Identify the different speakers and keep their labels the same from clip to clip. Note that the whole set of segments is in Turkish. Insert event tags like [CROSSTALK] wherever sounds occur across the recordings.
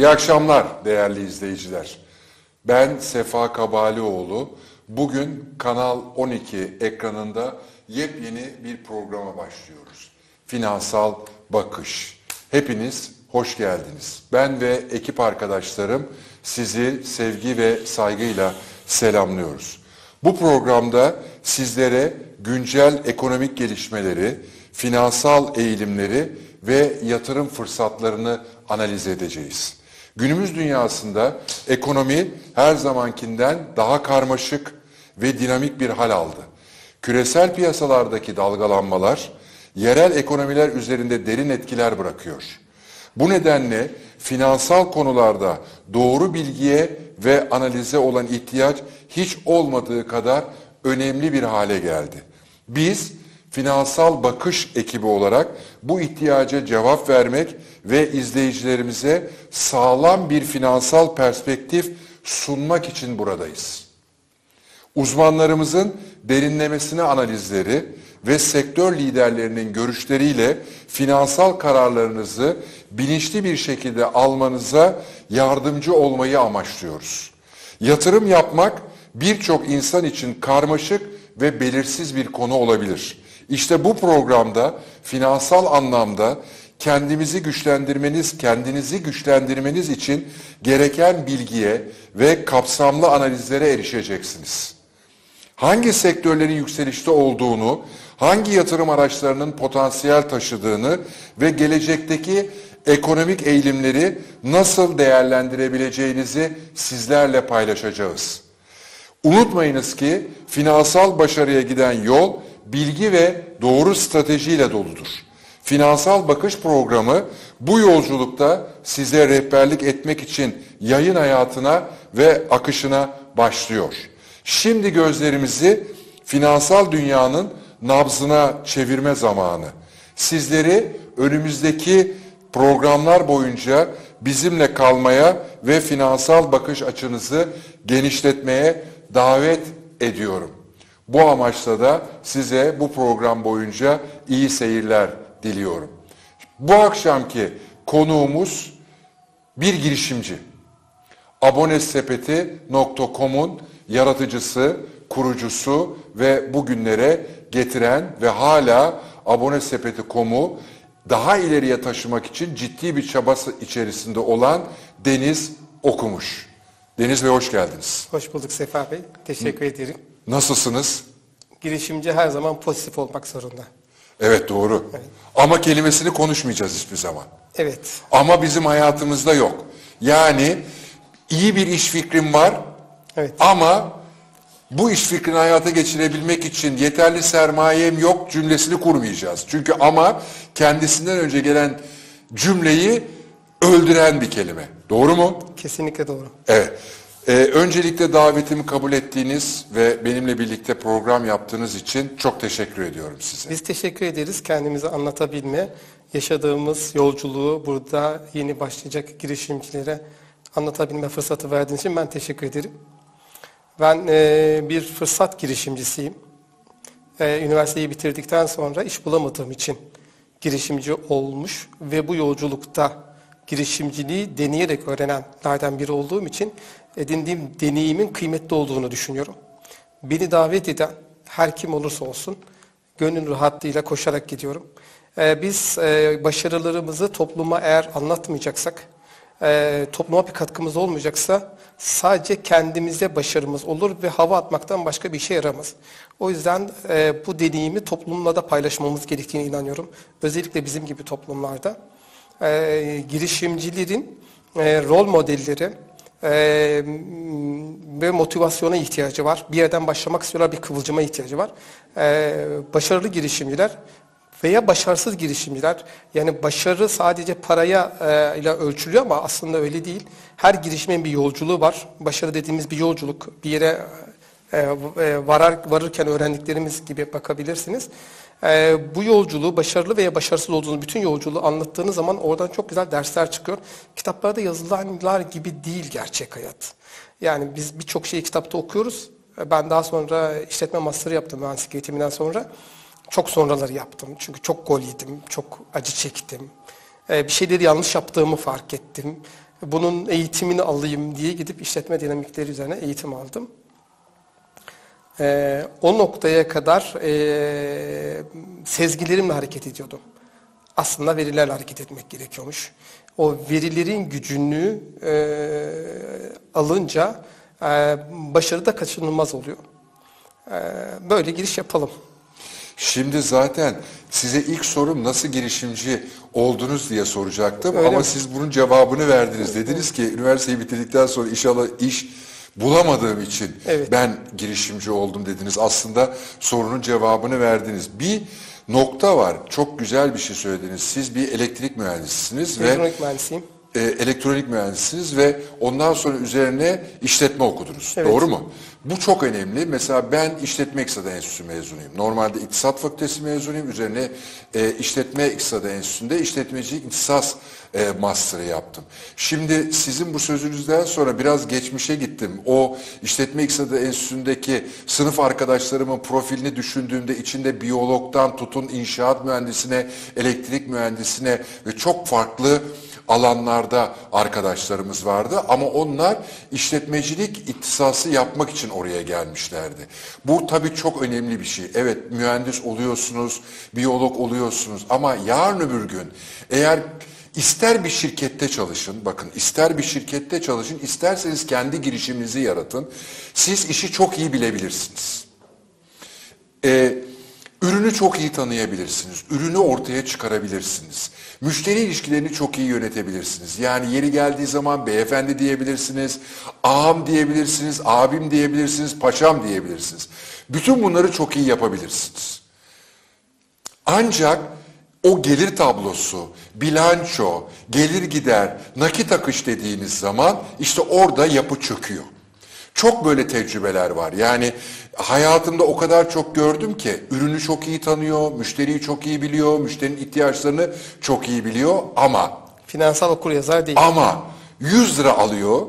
Speaker 1: İyi akşamlar değerli izleyiciler. Ben Sefa Kabalioğlu. Bugün Kanal 12 ekranında yepyeni bir programa başlıyoruz. Finansal Bakış. Hepiniz hoş geldiniz. Ben ve ekip arkadaşlarım sizi sevgi ve saygıyla selamlıyoruz. Bu programda sizlere güncel ekonomik gelişmeleri, finansal eğilimleri ve yatırım fırsatlarını analiz edeceğiz. Günümüz dünyasında ekonomi her zamankinden daha karmaşık ve dinamik bir hal aldı. Küresel piyasalardaki dalgalanmalar yerel ekonomiler üzerinde derin etkiler bırakıyor. Bu nedenle finansal konularda doğru bilgiye ve analize olan ihtiyaç hiç olmadığı kadar önemli bir hale geldi. Biz finansal bakış ekibi olarak bu ihtiyaca cevap vermek ve izleyicilerimize sağlam bir finansal perspektif sunmak için buradayız. Uzmanlarımızın derinlemesine analizleri ve sektör liderlerinin görüşleriyle finansal kararlarınızı bilinçli bir şekilde almanıza yardımcı olmayı amaçlıyoruz. Yatırım yapmak birçok insan için karmaşık ve belirsiz bir konu olabilir. İşte bu programda finansal anlamda kendimizi güçlendirmeniz, kendinizi güçlendirmeniz için gereken bilgiye ve kapsamlı analizlere erişeceksiniz. Hangi sektörlerin yükselişte olduğunu, hangi yatırım araçlarının potansiyel taşıdığını ve gelecekteki ekonomik eğilimleri nasıl değerlendirebileceğinizi sizlerle paylaşacağız. Unutmayınız ki finansal başarıya giden yol bilgi ve doğru stratejiyle doludur. Finansal Bakış Programı bu yolculukta size rehberlik etmek için yayın hayatına ve akışına başlıyor. Şimdi gözlerimizi finansal dünyanın nabzına çevirme zamanı. Sizleri önümüzdeki programlar boyunca bizimle kalmaya ve finansal bakış açınızı genişletmeye davet ediyorum. Bu amaçla da size bu program boyunca iyi seyirler diliyorum. Bu akşamki konuğumuz bir girişimci. Abonesepeti.com'un yaratıcısı, kurucusu ve bugünlere getiren ve hala Abonesepeti.com'u daha ileriye taşımak için ciddi bir çabası içerisinde olan Deniz Okumuş. Deniz Bey hoş geldiniz.
Speaker 2: Hoş bulduk Sefa Bey. Teşekkür ederim.
Speaker 1: Nasılsınız?
Speaker 2: Girişimci her zaman pozitif olmak zorunda.
Speaker 1: Evet doğru. Ama kelimesini konuşmayacağız hiçbir zaman.
Speaker 2: Evet.
Speaker 1: Ama bizim hayatımızda yok. Yani iyi bir iş fikrim var
Speaker 2: Evet.
Speaker 1: ama bu iş fikrini hayata geçirebilmek için yeterli sermayem yok cümlesini kurmayacağız. Çünkü ama kendisinden önce gelen cümleyi öldüren bir kelime. Doğru mu?
Speaker 2: Kesinlikle doğru.
Speaker 1: Evet. Ee, öncelikle davetimi kabul ettiğiniz ve benimle birlikte program yaptığınız için çok teşekkür ediyorum size.
Speaker 2: Biz teşekkür ederiz kendimizi anlatabilme, yaşadığımız yolculuğu burada yeni başlayacak girişimcilere anlatabilme fırsatı verdiğiniz için ben teşekkür ederim. Ben e, bir fırsat girişimcisiyim. E, üniversiteyi bitirdikten sonra iş bulamadığım için girişimci olmuş ve bu yolculukta girişimciliği deneyerek öğrenenlerden biri olduğum için edindiğim deneyimin kıymetli olduğunu düşünüyorum. Beni davet eden her kim olursa olsun gönül rahatlığıyla koşarak gidiyorum. Ee, biz e, başarılarımızı topluma eğer anlatmayacaksak, e, topluma bir katkımız olmayacaksa sadece kendimize başarımız olur ve hava atmaktan başka bir işe yaramaz. O yüzden e, bu deneyimi toplumla da paylaşmamız gerektiğine inanıyorum. Özellikle bizim gibi toplumlarda. E, girişimcilerin rol modelleri, e, ve motivasyona ihtiyacı var. Bir yerden başlamak istiyorlar, bir kıvılcıma ihtiyacı var. E, başarılı girişimciler veya başarısız girişimciler, yani başarı sadece paraya e, ile ölçülüyor ama aslında öyle değil. Her girişimin bir yolculuğu var. Başarı dediğimiz bir yolculuk. Bir yere e, e, varar, varırken öğrendiklerimiz gibi bakabilirsiniz. E, bu yolculuğu başarılı veya başarısız olduğunuz bütün yolculuğu anlattığınız zaman oradan çok güzel dersler çıkıyor. Kitaplarda yazılanlar gibi değil gerçek hayat. Yani biz birçok şeyi kitapta okuyoruz. Ben daha sonra işletme master'ı yaptım mühendislik eğitiminden sonra. Çok sonraları yaptım. Çünkü çok gol yedim, çok acı çektim. E, bir şeyleri yanlış yaptığımı fark ettim. bunun eğitimini alayım diye gidip işletme dinamikleri üzerine eğitim aldım. Ee, o noktaya kadar e, sezgilerimle hareket ediyordum. Aslında verilerle hareket etmek gerekiyormuş. O verilerin gücünü e, alınca e, başarı da kaçınılmaz oluyor. E, böyle giriş yapalım.
Speaker 1: Şimdi zaten size ilk sorum nasıl girişimci oldunuz diye soracaktım
Speaker 2: Öyle
Speaker 1: ama
Speaker 2: mi?
Speaker 1: siz bunun cevabını verdiniz. Dediniz ki üniversiteyi bitirdikten sonra inşallah iş bulamadığım için
Speaker 2: Evet.
Speaker 1: ben girişimci oldum dediniz. Aslında sorunun cevabını verdiniz. Bir nokta var. Çok güzel bir şey söylediniz. Siz bir elektrik mühendisisiniz ve
Speaker 2: Elektronik mühendisiyim.
Speaker 1: E, elektronik mühendisiniz ve ondan sonra üzerine işletme okudunuz.
Speaker 2: Evet.
Speaker 1: Doğru mu? Bu çok önemli. Mesela ben işletme iktisadi enstitüsü mezunuyum. Normalde iktisat fakültesi mezunuyum. Üzerine e, işletme iktisadi enstitüsünde işletmecilik ihtisas e, master'ı yaptım. Şimdi sizin bu sözünüzden sonra biraz geçmişe gittim. O işletme iktisadi enstitüsündeki sınıf arkadaşlarımın profilini düşündüğümde içinde biyologdan tutun inşaat mühendisine, elektrik mühendisine ve çok farklı alanlarda arkadaşlarımız vardı ama onlar işletmecilik ihtisası yapmak için oraya gelmişlerdi. Bu tabii çok önemli bir şey. Evet mühendis oluyorsunuz, biyolog oluyorsunuz ama yarın öbür gün eğer ister bir şirkette çalışın, bakın ister bir şirkette çalışın, isterseniz kendi girişiminizi yaratın. Siz işi çok iyi bilebilirsiniz. Ee, ürünü çok iyi tanıyabilirsiniz. Ürünü ortaya çıkarabilirsiniz. Müşteri ilişkilerini çok iyi yönetebilirsiniz. Yani yeri geldiği zaman beyefendi diyebilirsiniz, ağam diyebilirsiniz, abim diyebilirsiniz, paşam diyebilirsiniz. Bütün bunları çok iyi yapabilirsiniz. Ancak o gelir tablosu, bilanço, gelir gider, nakit akış dediğiniz zaman işte orada yapı çöküyor. Çok böyle tecrübeler var. Yani hayatımda o kadar çok gördüm ki ürünü çok iyi tanıyor, müşteriyi çok iyi biliyor, müşterinin ihtiyaçlarını çok iyi biliyor ama
Speaker 2: Finansal okur yazar değil.
Speaker 1: ama 100 lira alıyor,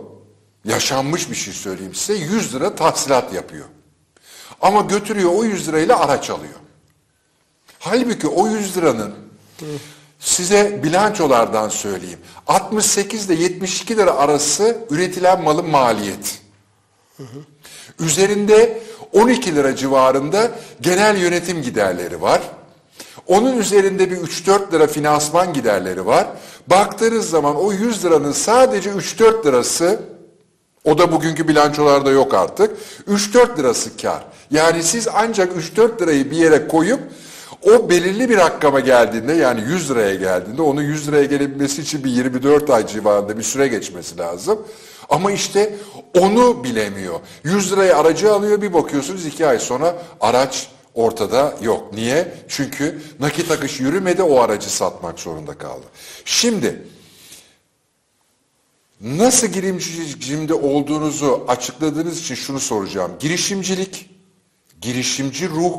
Speaker 1: yaşanmış bir şey söyleyeyim size, 100 lira tahsilat yapıyor. Ama götürüyor o 100 lirayla araç alıyor. Halbuki o 100 liranın size bilançolardan söyleyeyim. 68 ile 72 lira arası üretilen malın maliyeti. Üzerinde 12 lira civarında genel yönetim giderleri var. Onun üzerinde bir 3-4 lira finansman giderleri var. Baktığınız zaman o 100 liranın sadece 3-4 lirası o da bugünkü bilançolarda yok artık. 3-4 lirası kar. Yani siz ancak 3-4 lirayı bir yere koyup o belirli bir rakama geldiğinde yani 100 liraya geldiğinde onu 100 liraya gelebilmesi için bir 24 ay civarında bir süre geçmesi lazım. Ama işte onu bilemiyor. 100 liraya aracı alıyor bir bakıyorsunuz 2 ay sonra araç ortada yok. Niye? Çünkü nakit akış yürümedi o aracı satmak zorunda kaldı. Şimdi Nasıl girişimci olduğunuzu açıkladığınız için şunu soracağım. Girişimcilik, girişimci ruh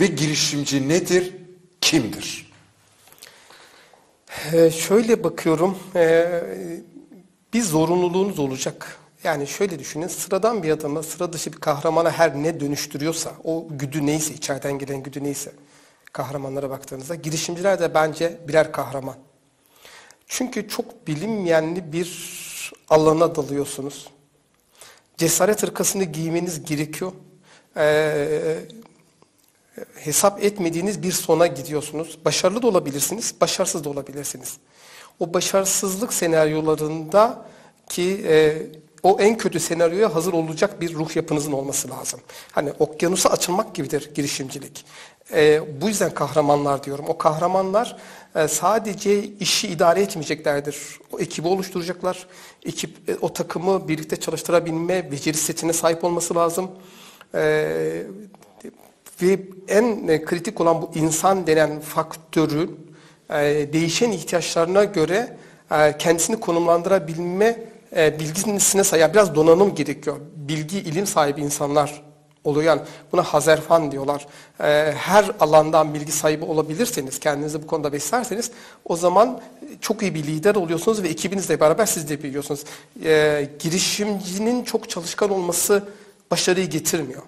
Speaker 1: ve girişimci nedir, kimdir?
Speaker 2: Ee, şöyle bakıyorum, ee, bir zorunluluğunuz olacak. Yani şöyle düşünün, sıradan bir adamı, sıra dışı bir kahramana her ne dönüştürüyorsa, o güdü neyse, içeriden gelen güdü neyse, kahramanlara baktığınızda, girişimciler de bence birer kahraman. Çünkü çok bilinmeyenli bir alana dalıyorsunuz. Cesaret hırkasını giymeniz gerekiyor. Ee, hesap etmediğiniz bir sona gidiyorsunuz. Başarılı da olabilirsiniz, başarısız da olabilirsiniz. O başarısızlık senaryolarında ki e, o en kötü senaryoya hazır olacak bir ruh yapınızın olması lazım. Hani okyanusa açılmak gibidir girişimcilik. E, bu yüzden kahramanlar diyorum. O kahramanlar e, sadece işi idare etmeyeceklerdir. O ekibi oluşturacaklar. Ekip e, o takımı birlikte çalıştırabilme beceri setine sahip olması lazım. E, ve en e, kritik olan bu insan denen faktörün değişen ihtiyaçlarına göre e, kendisini konumlandırabilme e, bilgisine sahip, biraz donanım gerekiyor. Bilgi, ilim sahibi insanlar oluyor. Yani buna hazerfan diyorlar. E, her alandan bilgi sahibi olabilirseniz, kendinizi bu konuda beslerseniz o zaman çok iyi bir lider oluyorsunuz ve ekibinizle beraber siz de büyüyorsunuz. E, girişimcinin çok çalışkan olması başarıyı getirmiyor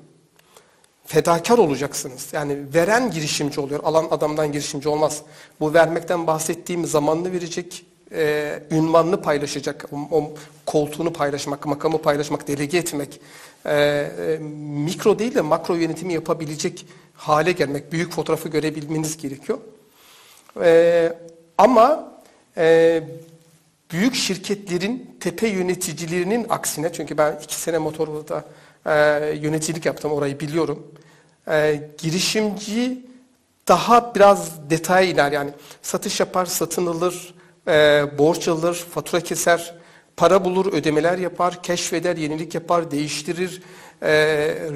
Speaker 2: fedakar olacaksınız. Yani veren girişimci oluyor. Alan adamdan girişimci olmaz. Bu vermekten bahsettiğim zamanını verecek, e, ünvanını paylaşacak, o, o koltuğunu paylaşmak, makamı paylaşmak, delege etmek, e, e, mikro değil de makro yönetimi yapabilecek hale gelmek, büyük fotoğrafı görebilmeniz gerekiyor. E, ama e, büyük şirketlerin tepe yöneticilerinin aksine, çünkü ben iki sene Motorola'da e, yöneticilik yaptım, orayı biliyorum. E, girişimci daha biraz detaya iner yani satış yapar, satın alır, e, borç alır, fatura keser, para bulur, ödemeler yapar, keşfeder, yenilik yapar, değiştirir, e,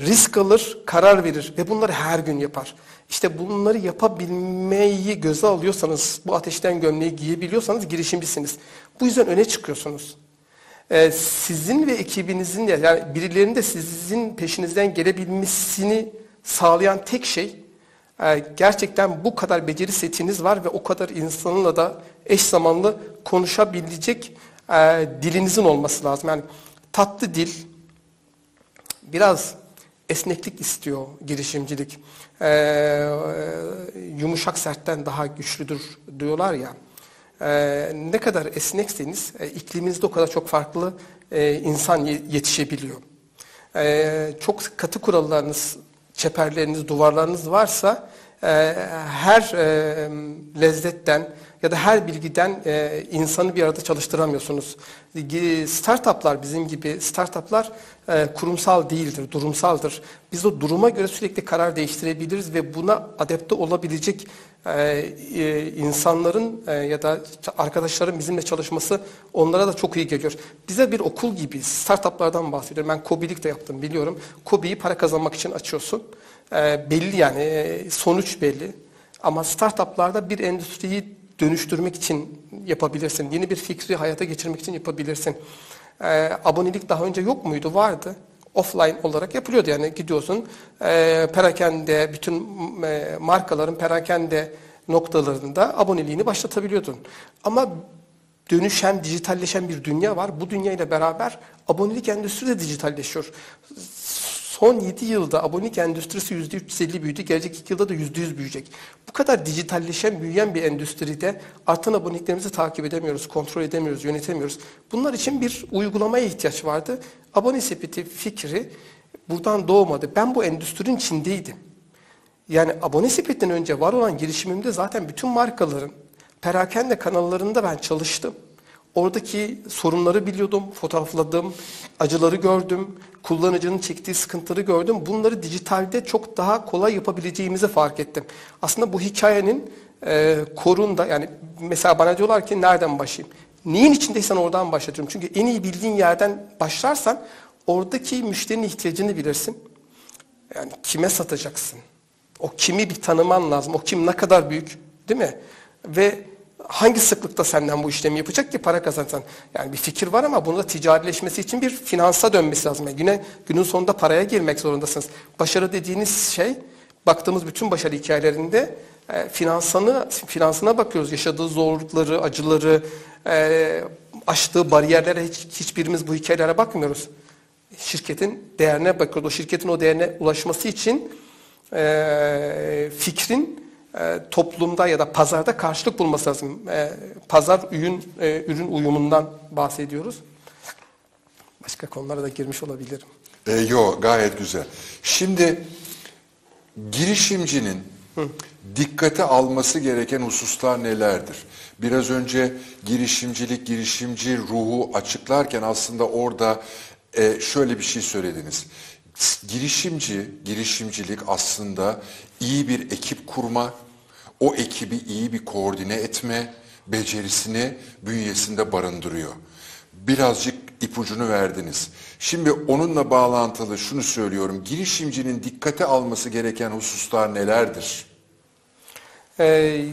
Speaker 2: risk alır, karar verir ve bunları her gün yapar. İşte bunları yapabilmeyi göze alıyorsanız, bu ateşten gömleği giyebiliyorsanız girişimcisiniz. Bu yüzden öne çıkıyorsunuz. Ee, sizin ve ekibinizin de yani birilerinin de sizin peşinizden gelebilmesini sağlayan tek şey e, gerçekten bu kadar beceri setiniz var ve o kadar insanla da eş zamanlı konuşabilecek e, dilinizin olması lazım. Yani tatlı dil, biraz esneklik istiyor girişimcilik. Yumuşak sertten daha güçlüdür diyorlar ya. Ee, ne kadar esnekseniz e, ikliminizde o kadar çok farklı e, insan ye- yetişebiliyor. Ee, çok katı kurallarınız, çeperleriniz, duvarlarınız varsa e, her e, lezzetten ya da her bilgiden e, insanı bir arada çalıştıramıyorsunuz. Startuplar bizim gibi startuplar e, kurumsal değildir, durumsaldır. Biz o duruma göre sürekli karar değiştirebiliriz ve buna adapte olabilecek e, e, insanların e, ya da arkadaşların bizimle çalışması onlara da çok iyi geliyor. Bize bir okul gibi startuplardan bahsediyorum. Ben Kobi'lik de yaptım biliyorum. Kobi'yi para kazanmak için açıyorsun. E, belli yani e, sonuç belli. Ama startuplarda bir endüstriyi dönüştürmek için yapabilirsin. Yeni bir fikri hayata geçirmek için yapabilirsin. Ee, abonelik daha önce yok muydu? Vardı. Offline olarak yapılıyordu. Yani gidiyorsun e, perakende, bütün e, markaların perakende noktalarında aboneliğini başlatabiliyordun. Ama dönüşen, dijitalleşen bir dünya var. Bu dünya ile beraber abonelik endüstrisi de dijitalleşiyor. Son 7 yılda abonelik endüstrisi %350 büyüdü. Gelecek 2 yılda da %100 büyüyecek. Bu kadar dijitalleşen, büyüyen bir endüstride artan aboneliklerimizi takip edemiyoruz, kontrol edemiyoruz, yönetemiyoruz. Bunlar için bir uygulamaya ihtiyaç vardı. Abone sepeti fikri buradan doğmadı. Ben bu endüstrinin içindeydim. Yani abone sepetinden önce var olan girişimimde zaten bütün markaların perakende kanallarında ben çalıştım. Oradaki sorunları biliyordum, fotoğrafladım, acıları gördüm, kullanıcının çektiği sıkıntıları gördüm. Bunları dijitalde çok daha kolay yapabileceğimizi fark ettim. Aslında bu hikayenin e, korunda yani mesela bana diyorlar ki nereden başlayayım? Neyin içindeysen oradan başlatıyorum. Çünkü en iyi bildiğin yerden başlarsan oradaki müşterinin ihtiyacını bilirsin. Yani kime satacaksın? O kimi bir tanıman lazım. O kim ne kadar büyük değil mi? Ve hangi sıklıkta senden bu işlemi yapacak ki para kazansan? Yani bir fikir var ama bunu da ticarileşmesi için bir finansa dönmesi lazım. Yani güne, günün sonunda paraya girmek zorundasınız. Başarı dediğiniz şey, baktığımız bütün başarı hikayelerinde e, finansını, finansına bakıyoruz. Yaşadığı zorlukları, acıları, e, aştığı bariyerlere hiç, hiçbirimiz bu hikayelere bakmıyoruz. Şirketin değerine bakıyoruz. O şirketin o değerine ulaşması için e, fikrin e, toplumda ya da pazarda karşılık bulması lazım. E, pazar ürün e, ürün uyumundan bahsediyoruz. Başka konulara da girmiş olabilirim.
Speaker 1: E, yo gayet güzel. Şimdi girişimcinin dikkate alması gereken hususlar nelerdir? Biraz önce girişimcilik, girişimci ruhu açıklarken aslında orada e, şöyle bir şey söylediniz. Girişimci, girişimcilik aslında iyi bir ekip kurma, o ekibi iyi bir koordine etme becerisini bünyesinde barındırıyor. Birazcık ipucunu verdiniz. Şimdi onunla bağlantılı şunu söylüyorum. Girişimcinin dikkate alması gereken hususlar nelerdir?
Speaker 2: Ee,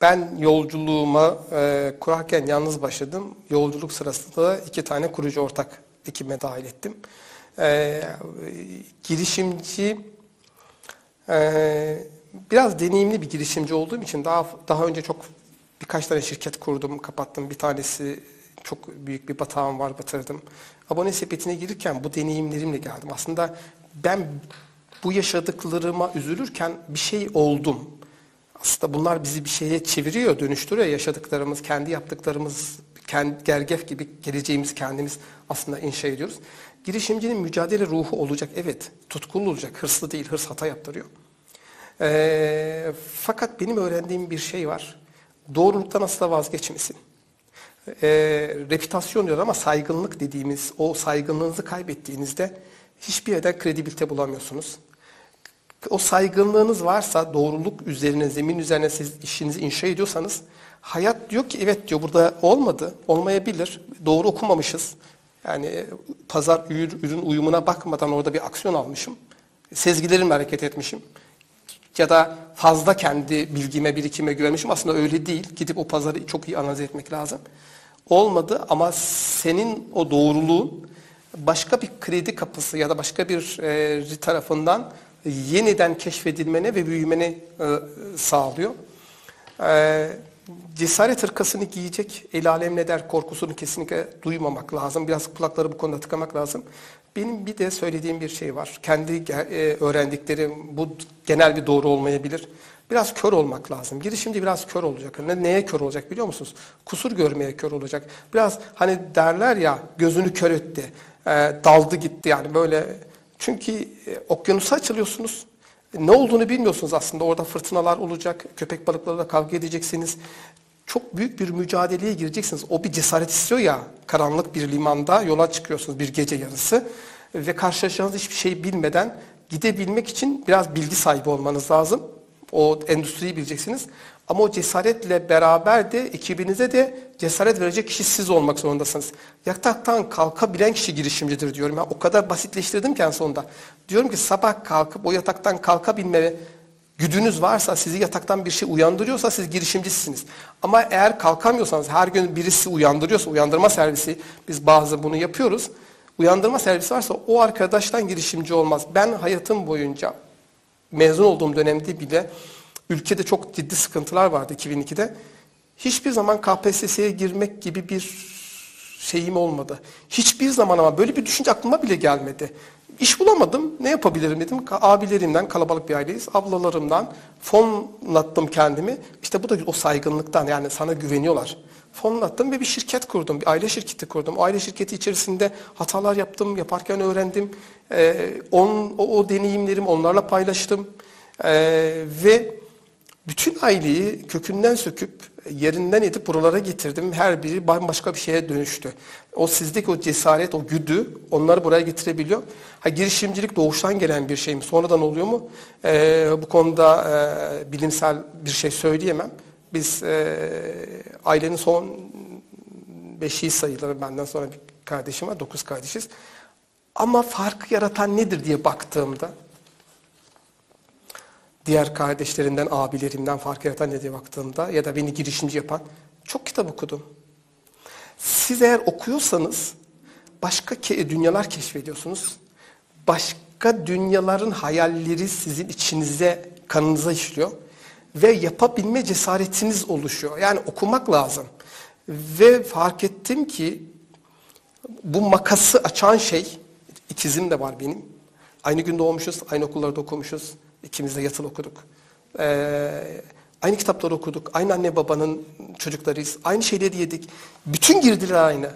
Speaker 2: ben yolculuğuma e, kurarken yalnız başladım. Yolculuk sırasında da iki tane kurucu ortak ekibime dahil ettim. Ee, girişimci e, biraz deneyimli bir girişimci olduğum için daha daha önce çok birkaç tane şirket kurdum, kapattım. Bir tanesi çok büyük bir batağım var, batırdım. Abone sepetine girirken bu deneyimlerimle geldim. Aslında ben bu yaşadıklarıma üzülürken bir şey oldum. Aslında bunlar bizi bir şeye çeviriyor, dönüştürüyor. Yaşadıklarımız, kendi yaptıklarımız, kendi, gergef gibi geleceğimizi kendimiz aslında inşa ediyoruz. Girişimcinin mücadele ruhu olacak, evet. Tutkulu olacak, hırslı değil, hırs hata yaptırıyor. Ee, fakat benim öğrendiğim bir şey var. Doğruluktan asla vazgeçmesin. Ee, reputasyon diyor ama saygınlık dediğimiz o saygınlığınızı kaybettiğinizde hiçbir yerden kredibilite bulamıyorsunuz. O saygınlığınız varsa doğruluk üzerine, zemin üzerine siz işinizi inşa ediyorsanız hayat diyor ki evet diyor burada olmadı, olmayabilir, doğru okumamışız. Yani pazar ürün, ürün uyumuna bakmadan orada bir aksiyon almışım. Sezgilerimle hareket etmişim ya da fazla kendi bilgime, birikime güvenmişim. Aslında öyle değil. Gidip o pazarı çok iyi analiz etmek lazım. Olmadı ama senin o doğruluğun başka bir kredi kapısı ya da başka bir e, tarafından yeniden keşfedilmene ve büyümene e, sağlıyor. E, cesaret hırkasını giyecek, el alem ne der korkusunu kesinlikle duymamak lazım. Biraz kulakları bu konuda tıkamak lazım. Benim bir de söylediğim bir şey var. Kendi e, öğrendiklerim bu genel bir doğru olmayabilir. Biraz kör olmak lazım. Girişimci biraz kör olacak. Ne, neye kör olacak biliyor musunuz? Kusur görmeye kör olacak. Biraz hani derler ya gözünü kör etti, e, daldı gitti yani böyle. Çünkü e, okyanusa açılıyorsunuz. Ne olduğunu bilmiyorsunuz aslında. Orada fırtınalar olacak, köpek balıklarıyla kavga edeceksiniz. Çok büyük bir mücadeleye gireceksiniz. O bir cesaret istiyor ya. Karanlık bir limanda yola çıkıyorsunuz bir gece yarısı. Ve karşılaşacağınız hiçbir şey bilmeden gidebilmek için biraz bilgi sahibi olmanız lazım. O endüstriyi bileceksiniz. Ama o cesaretle beraber de ekibinize de cesaret verecek kişi siz olmak zorundasınız. Yataktan kalkabilen kişi girişimcidir diyorum. Ya, o kadar basitleştirdim ki en sonunda. Diyorum ki sabah kalkıp o yataktan kalkabilme güdünüz varsa, sizi yataktan bir şey uyandırıyorsa siz girişimcisiniz. Ama eğer kalkamıyorsanız, her gün birisi uyandırıyorsa, uyandırma servisi, biz bazı bunu yapıyoruz. Uyandırma servisi varsa o arkadaştan girişimci olmaz. Ben hayatım boyunca mezun olduğum dönemde bile ülkede çok ciddi sıkıntılar vardı 2002'de. Hiçbir zaman KPSS'ye girmek gibi bir şeyim olmadı. Hiçbir zaman ama böyle bir düşünce aklıma bile gelmedi. İş bulamadım. Ne yapabilirim dedim. Abilerimden, kalabalık bir aileyiz. Ablalarımdan fonlattım kendimi. İşte bu da o saygınlıktan yani sana güveniyorlar. Fonlattım ve bir şirket kurdum. Bir aile şirketi kurdum. O aile şirketi içerisinde hatalar yaptım. Yaparken öğrendim. Ee, on, o, o deneyimlerimi onlarla paylaştım. Ee, ve bütün aileyi kökünden söküp yerinden edip buralara getirdim. Her biri bambaşka bir şeye dönüştü. O sizdeki o cesaret, o güdü onları buraya getirebiliyor. Ha, girişimcilik doğuştan gelen bir şey mi? Sonradan oluyor mu? Ee, bu konuda e, bilimsel bir şey söyleyemem. Biz e, ailenin son beşiği sayılır. Benden sonra bir kardeşim var. Dokuz kardeşiz. Ama farkı yaratan nedir diye baktığımda diğer kardeşlerinden, abilerimden fark yaratan diye baktığımda ya da beni girişimci yapan çok kitap okudum. Siz eğer okuyorsanız başka ke dünyalar keşfediyorsunuz. Başka dünyaların hayalleri sizin içinize, kanınıza işliyor. Ve yapabilme cesaretiniz oluşuyor. Yani okumak lazım. Ve fark ettim ki bu makası açan şey, ikizim de var benim. Aynı gün doğmuşuz, aynı okullarda okumuşuz. İkimiz de yatılı okuduk. Ee, aynı kitapları okuduk. Aynı anne babanın çocuklarıyız. Aynı şeyleri yedik. Bütün girdiler aynı.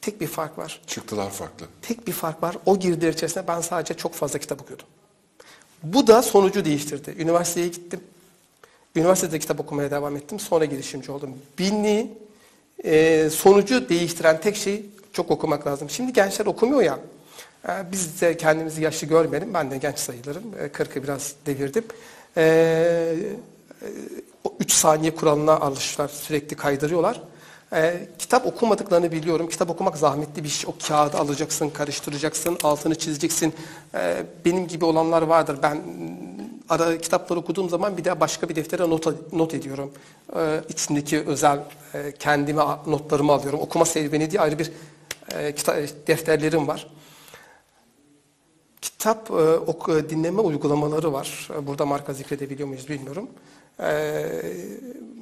Speaker 2: Tek bir fark var.
Speaker 1: Çıktılar farklı.
Speaker 2: Tek bir fark var. O girdiler içerisinde ben sadece çok fazla kitap okuyordum. Bu da sonucu değiştirdi. Üniversiteye gittim. Üniversitede kitap okumaya devam ettim. Sonra girişimci oldum. Beni e, sonucu değiştiren tek şey çok okumak lazım. Şimdi gençler okumuyor ya. Ee, biz de kendimizi yaşlı görmeyelim. Ben de genç sayılırım. 40'ı biraz devirdim. Ee, üç saniye kuralına alıştılar. Sürekli kaydırıyorlar. Ee, kitap okumadıklarını biliyorum. Kitap okumak zahmetli bir şey. O kağıdı alacaksın, karıştıracaksın, altını çizeceksin. Ee, benim gibi olanlar vardır. Ben ara kitapları okuduğum zaman bir daha başka bir deftere not, not ediyorum. Ee, içindeki özel e, kendime notlarımı alıyorum. Okuma serüveni diye ayrı bir e, kitap, defterlerim var. Kitap e, oku, dinleme uygulamaları var. Burada marka zikredebiliyor muyuz bilmiyorum. E,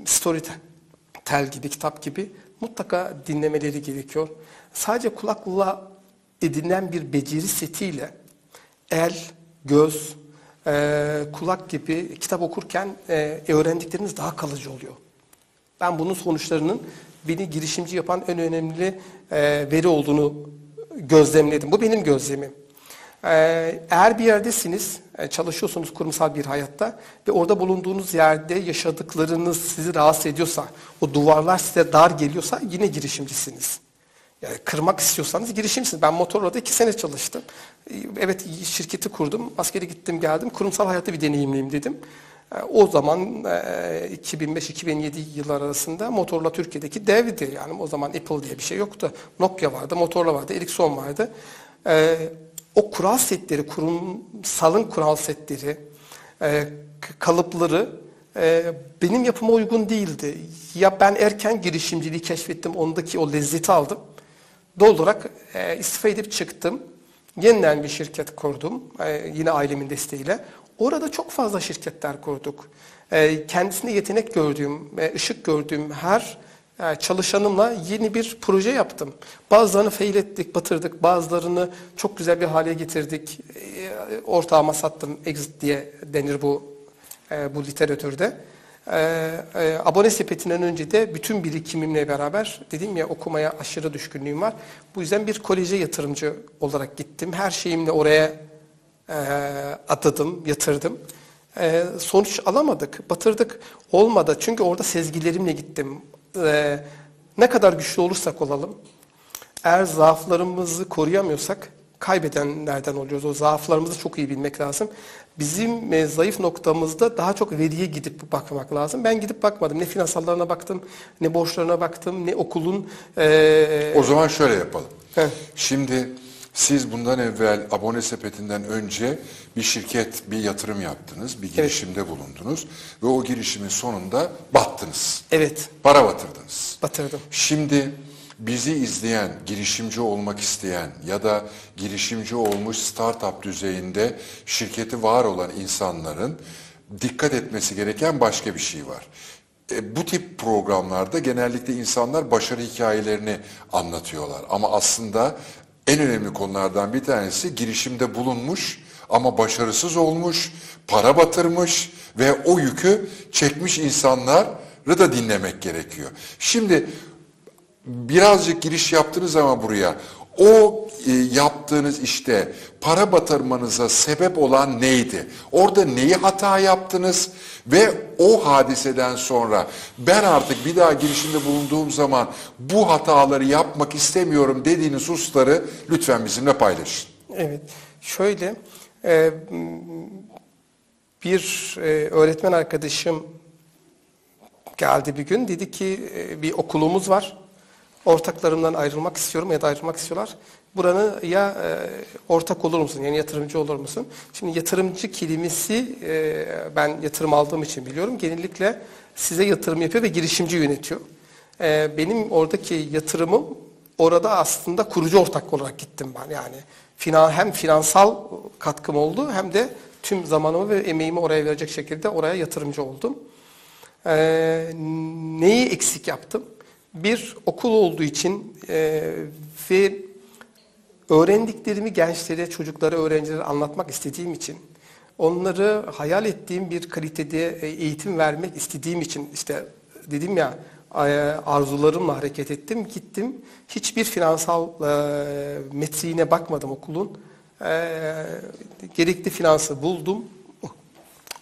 Speaker 2: Storytel gibi, kitap gibi mutlaka dinlemeleri gerekiyor. Sadece kulakla edinilen bir beceri setiyle el, göz e, kulak gibi kitap okurken e, öğrendikleriniz daha kalıcı oluyor. Ben bunun sonuçlarının beni girişimci yapan en önemli e, veri olduğunu gözlemledim. Bu benim gözlemim. Ee, Eğer bir yerdesiniz, e, çalışıyorsunuz kurumsal bir hayatta ve orada bulunduğunuz yerde yaşadıklarınız sizi rahatsız ediyorsa, o duvarlar size dar geliyorsa yine girişimcisiniz. Yani kırmak istiyorsanız girişimcisiniz. Ben Motorola'da iki sene çalıştım. Ee, Evet şirketi kurdum, askere gittim geldim, kurumsal hayatta bir deneyimliyim dedim. Ee, O zaman e, 2005-2007 yıllar arasında Motorola Türkiye'deki devdi. Yani o zaman Apple diye bir şey yoktu. Nokia vardı, Motorola vardı, Ericsson vardı. O kural setleri, kurumsalın kural setleri, e, kalıpları e, benim yapıma uygun değildi. Ya ben erken girişimciliği keşfettim, ondaki o lezzeti aldım. Doğal olarak e, istifa edip çıktım. Yeniden bir şirket kurdum, yine ailemin desteğiyle. Orada çok fazla şirketler kurduk. E, kendisinde yetenek gördüğüm, ışık gördüğüm her çalışanımla yeni bir proje yaptım. Bazılarını fail ettik, batırdık. Bazılarını çok güzel bir hale getirdik. E, ortağıma sattım, exit diye denir bu e, bu literatürde. E, e, abone sepetinden önce de bütün birikimimle beraber dedim ya okumaya aşırı düşkünlüğüm var. Bu yüzden bir koleje yatırımcı olarak gittim. Her şeyimle oraya e, adadım, yatırdım. Sonuç alamadık, batırdık. Olmadı çünkü orada sezgilerimle gittim. E, ne kadar güçlü olursak olalım, eğer zaaflarımızı koruyamıyorsak kaybedenlerden oluyoruz. O zaaflarımızı çok iyi bilmek lazım. Bizim e, zayıf noktamızda daha çok veriye gidip bakmak lazım. Ben gidip bakmadım. Ne finansallarına baktım, ne borçlarına baktım, ne okulun... e,
Speaker 1: O zaman şöyle yapalım.
Speaker 2: Heh.
Speaker 1: Şimdi siz bundan evvel abone sepetinden önce bir şirket, bir yatırım yaptınız, bir girişimde bulundunuz ve o girişimin sonunda battınız.
Speaker 2: evet,
Speaker 1: Para batırdınız.
Speaker 2: batırdım.
Speaker 1: Şimdi bizi izleyen, girişimci olmak isteyen ya da girişimci olmuş startup düzeyinde şirketi var olan insanların dikkat etmesi gereken başka bir şey var. E, bu tip programlarda genellikle insanlar başarı hikayelerini anlatıyorlar. Ama aslında en önemli konulardan bir tanesi girişimde bulunmuş ama başarısız olmuş, para batırmış ve o yükü çekmiş insanları da dinlemek gerekiyor. Şimdi birazcık giriş yaptınız ama buraya o e, yaptığınız işte para batırmanıza sebep olan neydi? Orada neyi hata yaptınız ve o hadiseden sonra ben artık bir daha girişimde bulunduğum zaman bu hataları yapmak istemiyorum dediğiniz hususları lütfen bizimle paylaşın.
Speaker 2: Evet, şöyle e, bir e, öğretmen arkadaşım geldi bir gün dedi ki e, bir okulumuz var. Ortaklarımdan ayrılmak istiyorum ya da ayrılmak istiyorlar. Buranın ya e, ortak olur musun yani yatırımcı olur musun? Şimdi yatırımcı kelimesi e, ben yatırım aldığım için biliyorum. Genellikle size yatırım yapıyor ve girişimci yönetiyor. E, benim oradaki yatırımım orada aslında kurucu ortak olarak gittim ben yani. Finan, hem finansal katkım oldu hem de tüm zamanımı ve emeğimi oraya verecek şekilde oraya yatırımcı oldum. Ee, neyi eksik yaptım? Bir okul olduğu için e, ve öğrendiklerimi gençlere, çocuklara, öğrencilere anlatmak istediğim için, onları hayal ettiğim bir kalitede e, eğitim vermek istediğim için işte dedim ya e, arzularımla hareket ettim, gittim. Hiçbir finansal e, metriğine bakmadım okulun. E, gerekli finansı buldum,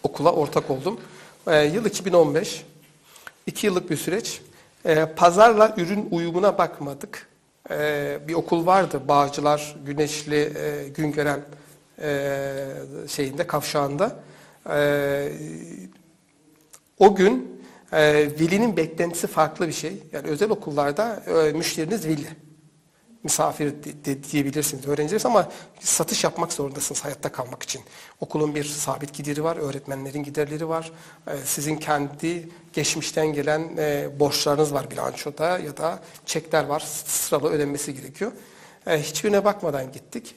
Speaker 2: okula ortak oldum. Ee, yıl 2015, iki yıllık bir süreç. Ee, pazarla ürün uyumuna bakmadık. Ee, bir okul vardı, Bağcılar, Güneşli, e, Güngören e, şeyinde, kavşağında. Ee, o gün e, velinin beklentisi farklı bir şey. Yani özel okullarda e, müşteriniz veli misafir de, de diyebilirsiniz, öğrenciler ama satış yapmak zorundasınız hayatta kalmak için. Okulun bir sabit gideri var, öğretmenlerin giderleri var. Ee, sizin kendi geçmişten gelen e, borçlarınız var bilançoda ya da çekler var, sıralı ödenmesi gerekiyor. Ee, hiçbirine bakmadan gittik.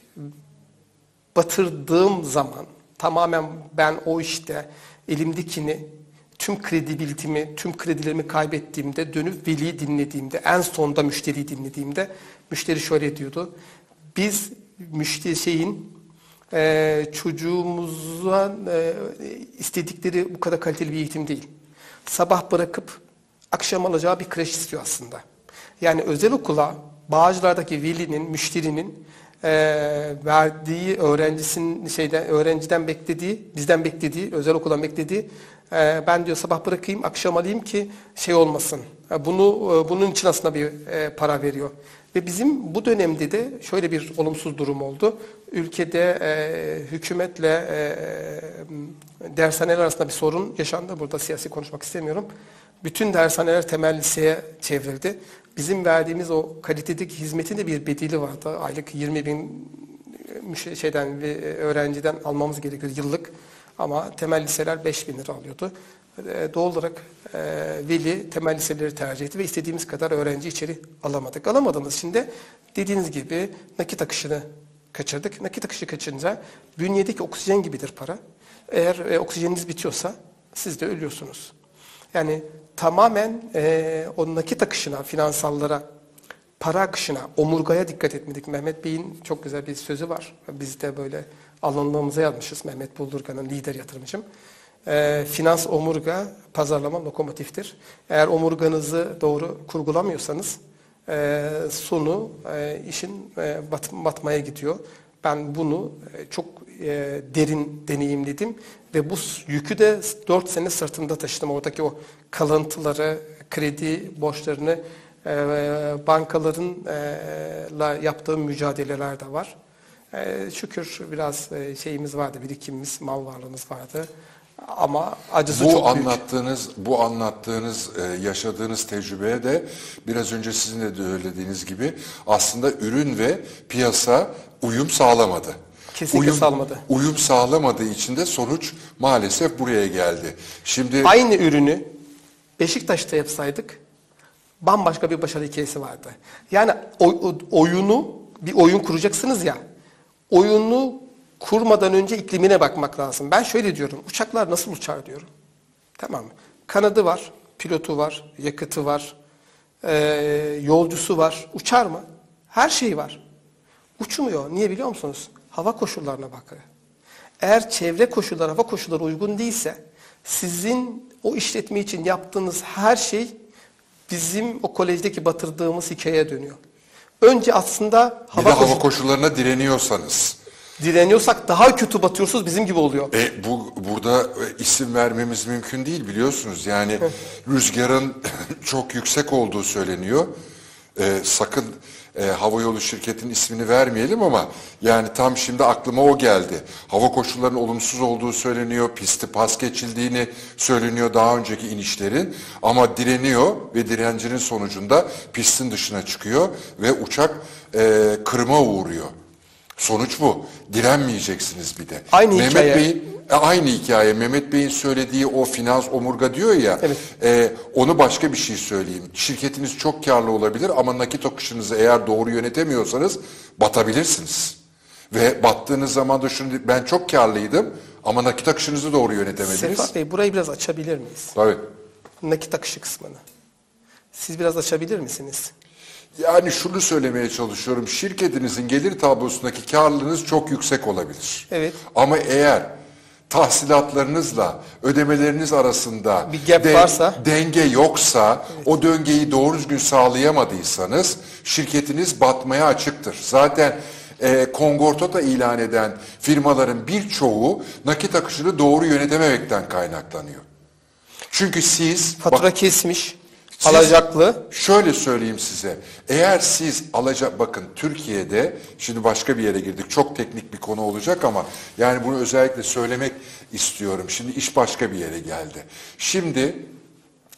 Speaker 2: Batırdığım zaman tamamen ben o işte elimdekini tüm kredibilitimi, tüm kredilerimi kaybettiğimde, dönüp veliyi dinlediğimde, en sonda müşteriyi dinlediğimde, müşteri şöyle diyordu. Biz müşteri şeyin, e, çocuğumuza e, istedikleri bu kadar kaliteli bir eğitim değil. Sabah bırakıp akşam alacağı bir kreş istiyor aslında. Yani özel okula Bağcılar'daki velinin, müşterinin e, verdiği öğrencisinin şeyden öğrenciden beklediği, bizden beklediği, özel okuldan beklediği e, ben diyor sabah bırakayım, akşam alayım ki şey olmasın. E, Bunu e, bunun için aslında bir e, para veriyor. Ve bizim bu dönemde de şöyle bir olumsuz durum oldu. Ülkede e, hükümetle e, dershaneler arasında bir sorun yaşandı. Burada siyasi konuşmak istemiyorum. Bütün dershaneler temel liseye çevrildi. Bizim verdiğimiz o kalitedeki hizmetin de bir bedeli vardı. Aylık 20 bin şeyden bir öğrenciden almamız gerekiyor yıllık. Ama temel liseler 5 bin lira alıyordu. E, Doğal olarak e, veli temel liseleri tercih etti ve istediğimiz kadar öğrenci içeri alamadık. Alamadığımız için de dediğiniz gibi nakit akışını kaçırdık. Nakit akışı kaçınca bünyedeki oksijen gibidir para. Eğer e, oksijeniniz bitiyorsa siz de ölüyorsunuz. Yani tamamen e, o nakit akışına, finansallara, para akışına, omurgaya dikkat etmedik. Mehmet Bey'in çok güzel bir sözü var. Biz de böyle alınmamıza yazmışız. Mehmet Buldurgan'ın lider yatırımcım. E, finans omurga, pazarlama lokomotiftir. Eğer omurganızı doğru kurgulamıyorsanız e, sonu e, işin e, bat- batmaya gidiyor. Ben bunu e, çok e, derin deneyimledim ve bu yükü de 4 sene sırtımda taşıdım. Oradaki o kalıntıları, kredi borçlarını e, bankaların e, yaptığım mücadeleler de var. E, şükür biraz e, şeyimiz vardı, birikimimiz, mal varlığımız vardı. Ama acısı
Speaker 1: Bu
Speaker 2: çok büyük.
Speaker 1: anlattığınız, bu anlattığınız, e, yaşadığınız tecrübeye de biraz önce sizin de söylediğiniz gibi aslında ürün ve piyasa uyum sağlamadı.
Speaker 2: Kesinlikle
Speaker 1: uyum,
Speaker 2: sağlamadı.
Speaker 1: Uyum sağlamadığı için de sonuç maalesef buraya geldi. Şimdi
Speaker 2: Aynı ürünü Beşiktaş'ta yapsaydık bambaşka bir başarı hikayesi vardı. Yani oy- o- oyunu bir oyun kuracaksınız ya. Oyunu kurmadan önce iklimine bakmak lazım. Ben şöyle diyorum. Uçaklar nasıl uçar diyorum. Tamam mı? Kanadı var, pilotu var, yakıtı var, eee, yolcusu var. Uçar mı? Her şey var. Uçmuyor. Niye biliyor musunuz? Hava koşullarına bakıyor. Eğer çevre koşulları, hava koşulları uygun değilse sizin o işletme için yaptığınız her şey bizim o kolejdeki batırdığımız hikayeye dönüyor. Önce aslında
Speaker 1: bir
Speaker 2: hava,
Speaker 1: de hava
Speaker 2: koşu-
Speaker 1: koşullarına direniyorsanız.
Speaker 2: direniyorsak daha kötü batıyorsunuz bizim gibi oluyor.
Speaker 1: E, bu burada isim vermemiz mümkün değil biliyorsunuz. Yani rüzgarın [LAUGHS] çok yüksek olduğu söyleniyor. E, sakın e, havayolu şirketinin ismini vermeyelim ama yani tam şimdi aklıma o geldi. Hava koşullarının olumsuz olduğu söyleniyor. Pisti pas geçildiğini söyleniyor daha önceki inişlerin. Ama direniyor ve direncinin sonucunda pistin dışına çıkıyor ve uçak e, kırıma uğruyor. Sonuç bu. Direnmeyeceksiniz bir de.
Speaker 2: Aynı
Speaker 1: Mehmet
Speaker 2: hikaye.
Speaker 1: Bey'in e, aynı hikaye. Mehmet Bey'in söylediği o finans omurga diyor ya.
Speaker 2: Evet.
Speaker 1: e, onu başka bir şey söyleyeyim. Şirketiniz çok karlı olabilir ama nakit akışınızı eğer doğru yönetemiyorsanız batabilirsiniz. Ve battığınız zaman da şunu ben çok karlıydım ama nakit akışınızı doğru yönetemediniz.
Speaker 2: Sefa Bey burayı biraz açabilir miyiz?
Speaker 1: Tabii.
Speaker 2: Nakit akışı kısmını. Siz biraz açabilir misiniz?
Speaker 1: Yani şunu söylemeye çalışıyorum. Şirketinizin gelir tablosundaki karlılığınız çok yüksek olabilir.
Speaker 2: Evet.
Speaker 1: Ama eğer tahsilatlarınızla ödemeleriniz arasında
Speaker 2: Bir gap varsa?
Speaker 1: denge yoksa, o döngeyi doğru düzgün sağlayamadıysanız şirketiniz batmaya açıktır. Zaten e, kongortota ilan eden firmaların birçoğu nakit akışını doğru yönetememekten kaynaklanıyor. Çünkü siz
Speaker 2: Fatura
Speaker 1: bak-
Speaker 2: kesmiş,
Speaker 1: siz-
Speaker 2: alacaklı.
Speaker 1: Şöyle söyleyeyim size. Eğer siz alacak bakın Türkiye'de şimdi başka bir yere girdik. Çok teknik bir konu olacak ama yani bunu özellikle söylemek istiyorum. Şimdi iş başka bir yere geldi. Şimdi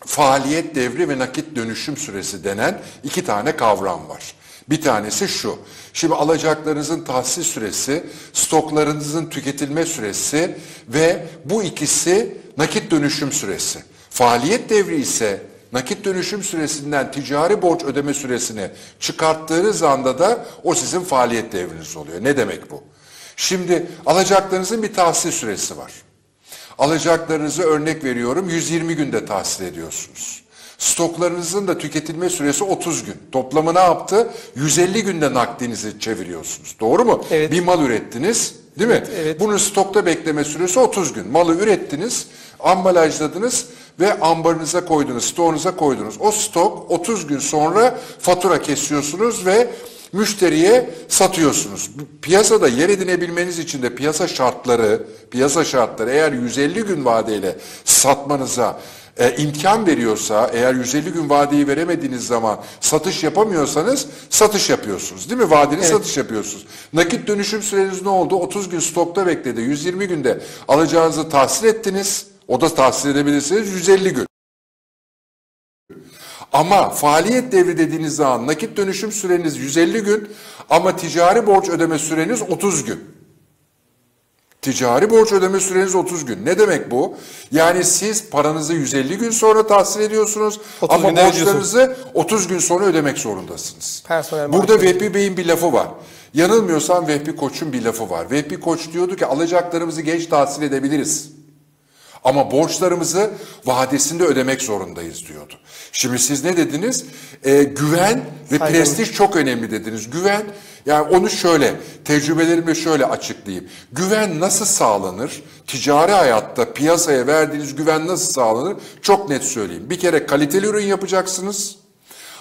Speaker 1: faaliyet devri ve nakit dönüşüm süresi denen iki tane kavram var. Bir tanesi şu. Şimdi alacaklarınızın tahsis süresi, stoklarınızın tüketilme süresi ve bu ikisi nakit dönüşüm süresi. Faaliyet devri ise nakit dönüşüm süresinden ticari borç ödeme süresini çıkarttığınız anda da o sizin faaliyet devriniz oluyor. Ne demek bu? Şimdi alacaklarınızın bir tahsis süresi var. Alacaklarınızı örnek veriyorum 120 günde tahsil ediyorsunuz. Stoklarınızın da tüketilme süresi 30 gün. Toplamı ne yaptı? 150 günde nakdinizi çeviriyorsunuz. Doğru mu?
Speaker 2: Evet.
Speaker 1: Bir mal ürettiniz. Değil mi?
Speaker 2: Evet, evet.
Speaker 1: Bunun stokta bekleme süresi 30 gün. Malı ürettiniz, ambalajladınız ve ambarınıza koydunuz, stoğunuza koydunuz. O stok 30 gün sonra fatura kesiyorsunuz ve müşteriye satıyorsunuz. Piyasada yer edinebilmeniz için de piyasa şartları, piyasa şartları eğer 150 gün vadeyle satmanıza e, imkan veriyorsa, eğer 150 gün vadeyi veremediğiniz zaman satış yapamıyorsanız satış yapıyorsunuz. Değil mi? Vadeli satış yapıyorsunuz. Nakit dönüşüm süreniz ne oldu? 30 gün stokta bekledi. 120 günde alacağınızı tahsil ettiniz. O da tahsil edebilirsiniz 150 gün. Ama faaliyet devri dediğiniz zaman nakit dönüşüm süreniz 150 gün ama ticari borç ödeme süreniz 30 gün. Ticari borç ödeme süreniz 30 gün. Ne demek bu? Yani siz paranızı 150 gün sonra tahsil ediyorsunuz
Speaker 2: 30
Speaker 1: ama borçlarınızı 30 gün sonra ödemek zorundasınız.
Speaker 2: Personel
Speaker 1: Burada
Speaker 2: maaşları.
Speaker 1: Vehbi Bey'in bir lafı var. Yanılmıyorsam Vehbi Koç'un bir lafı var. Vehbi Koç diyordu ki alacaklarımızı geç tahsil edebiliriz. Ama borçlarımızı vadesinde ödemek zorundayız diyordu. Şimdi siz ne dediniz? Ee, güven ve prestij çok önemli dediniz. Güven, yani onu şöyle, tecrübelerimi şöyle açıklayayım. Güven nasıl sağlanır? Ticari hayatta piyasaya verdiğiniz güven nasıl sağlanır? Çok net söyleyeyim. Bir kere kaliteli ürün yapacaksınız.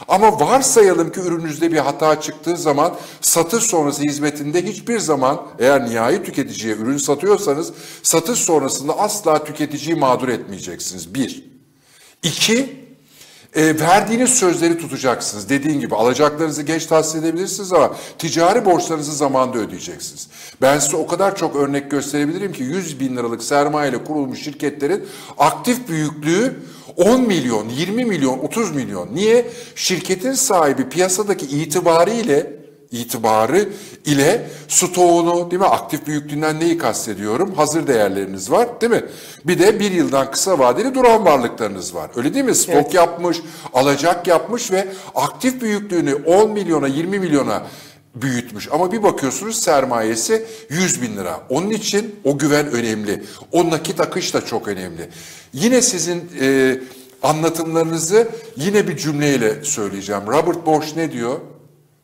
Speaker 1: Ama varsayalım ki ürününüzde bir hata çıktığı zaman satış sonrası hizmetinde hiçbir zaman eğer nihai tüketiciye ürün satıyorsanız satış sonrasında asla tüketiciyi mağdur etmeyeceksiniz. Bir. İki, e, verdiğiniz sözleri tutacaksınız. Dediğin gibi alacaklarınızı geç tahsil edebilirsiniz ama ticari borçlarınızı zamanında ödeyeceksiniz. Ben size o kadar çok örnek gösterebilirim ki 100 bin liralık sermayeyle kurulmuş şirketlerin aktif büyüklüğü 10 milyon, 20 milyon, 30 milyon. Niye? Şirketin sahibi piyasadaki itibariyle itibarı ile stoğunu değil mi aktif büyüklüğünden neyi kastediyorum? Hazır değerleriniz var değil mi? Bir de bir yıldan kısa vadeli duran varlıklarınız var. Öyle değil mi? Stok
Speaker 2: Evet.
Speaker 1: yapmış, alacak yapmış ve aktif büyüklüğünü 10 milyona 20 milyona büyütmüş. Ama bir bakıyorsunuz sermayesi 100 bin lira. Onun için o güven önemli. O nakit akış da çok önemli. Yine sizin e, anlatımlarınızı yine bir cümleyle söyleyeceğim. Robert Bosch ne diyor?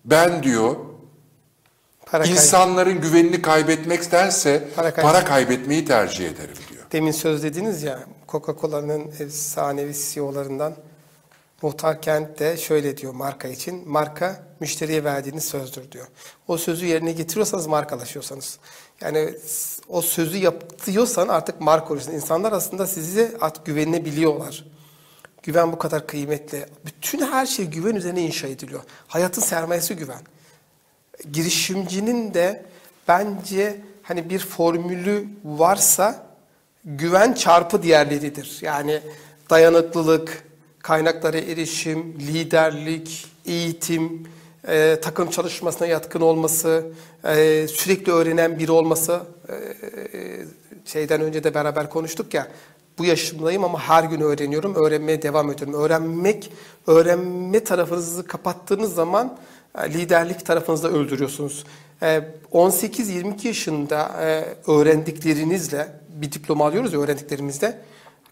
Speaker 1: Ben diyor
Speaker 2: Para
Speaker 1: insanların güvenini kaybetmektense
Speaker 2: Para
Speaker 1: para,
Speaker 2: kaybı.
Speaker 1: kaybetmeyi tercih ederim diyor.
Speaker 2: Demin söz dediniz ya Coca-Cola'nın efsanevi CEO'larından Muhtar Kent de şöyle diyor marka için. Marka müşteriye verdiğiniz sözdür diyor. O sözü yerine getiriyorsanız markalaşıyorsanız. Yani o sözü yapıyorsan artık marka oluyorsun. İnsanlar aslında size at güvenebiliyorlar. Güven bu kadar kıymetli. Bütün her şey güven üzerine inşa ediliyor. Hayatın sermayesi güven girişimcinin de bence hani bir formülü varsa güven çarpı diğerleridir. Yani dayanıklılık, kaynaklara erişim, liderlik, eğitim, e, takım çalışmasına yatkın olması, e, sürekli öğrenen biri olması. E, şeyden önce de beraber konuştuk ya. Bu yaşımdayım ama her gün öğreniyorum, öğrenmeye devam ediyorum. Öğrenmek, öğrenme tarafınızı kapattığınız zaman e, liderlik tarafınızda öldürüyorsunuz. E, 18-22 yaşında e, öğrendiklerinizle, bir diploma alıyoruz ya öğrendiklerimizde,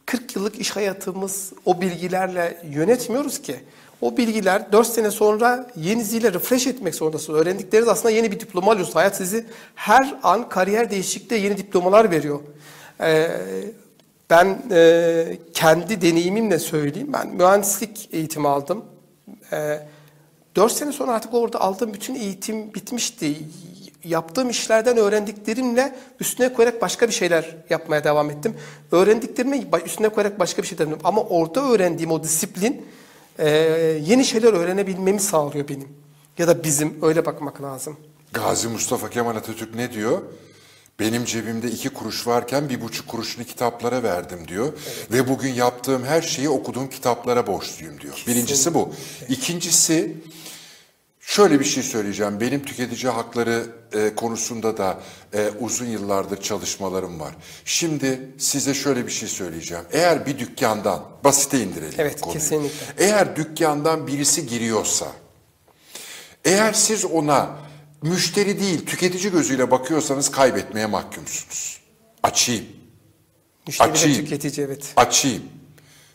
Speaker 2: 40 yıllık iş hayatımız o bilgilerle yönetmiyoruz ki. O bilgiler 4 sene sonra yenisiyle refresh etmek zorundasınız. Öğrendikleriniz aslında yeni bir diploma alıyorsunuz. Hayat sizi her an kariyer değişikliğinde yeni diplomalar veriyor. Ee, ben e, kendi deneyimimle söyleyeyim. Ben mühendislik eğitimi aldım. Ee, 4 sene sonra artık orada aldığım bütün eğitim bitmişti. Yaptığım işlerden öğrendiklerimle üstüne koyarak başka bir şeyler yapmaya devam ettim. Öğrendiklerimi üstüne koyarak başka bir şey dedim. Ama orada öğrendiğim o disiplin e, yeni şeyler öğrenebilmemi sağlıyor benim. Ya da bizim öyle bakmak lazım.
Speaker 1: Gazi Mustafa Kemal Atatürk ne diyor? Benim cebimde iki kuruş varken bir buçuk kuruşunu kitaplara verdim diyor. Ve bugün yaptığım her şeyi okuduğum kitaplara borçluyum diyor. Birincisi bu. İkincisi şöyle bir şey söyleyeceğim. Benim tüketici hakları e, konusunda da e, uzun yıllardır çalışmalarım var. Şimdi size şöyle bir şey söyleyeceğim. Eğer bir dükkandan, basite indirelim
Speaker 2: Evet,
Speaker 1: konuyu.
Speaker 2: kesinlikle.
Speaker 1: Eğer dükkandan birisi giriyorsa, eğer siz ona müşteri değil tüketici gözüyle bakıyorsanız kaybetmeye mahkumsunuz. Açayım,
Speaker 2: Müşteri
Speaker 1: Açayım.
Speaker 2: tüketici evet.
Speaker 1: açayım.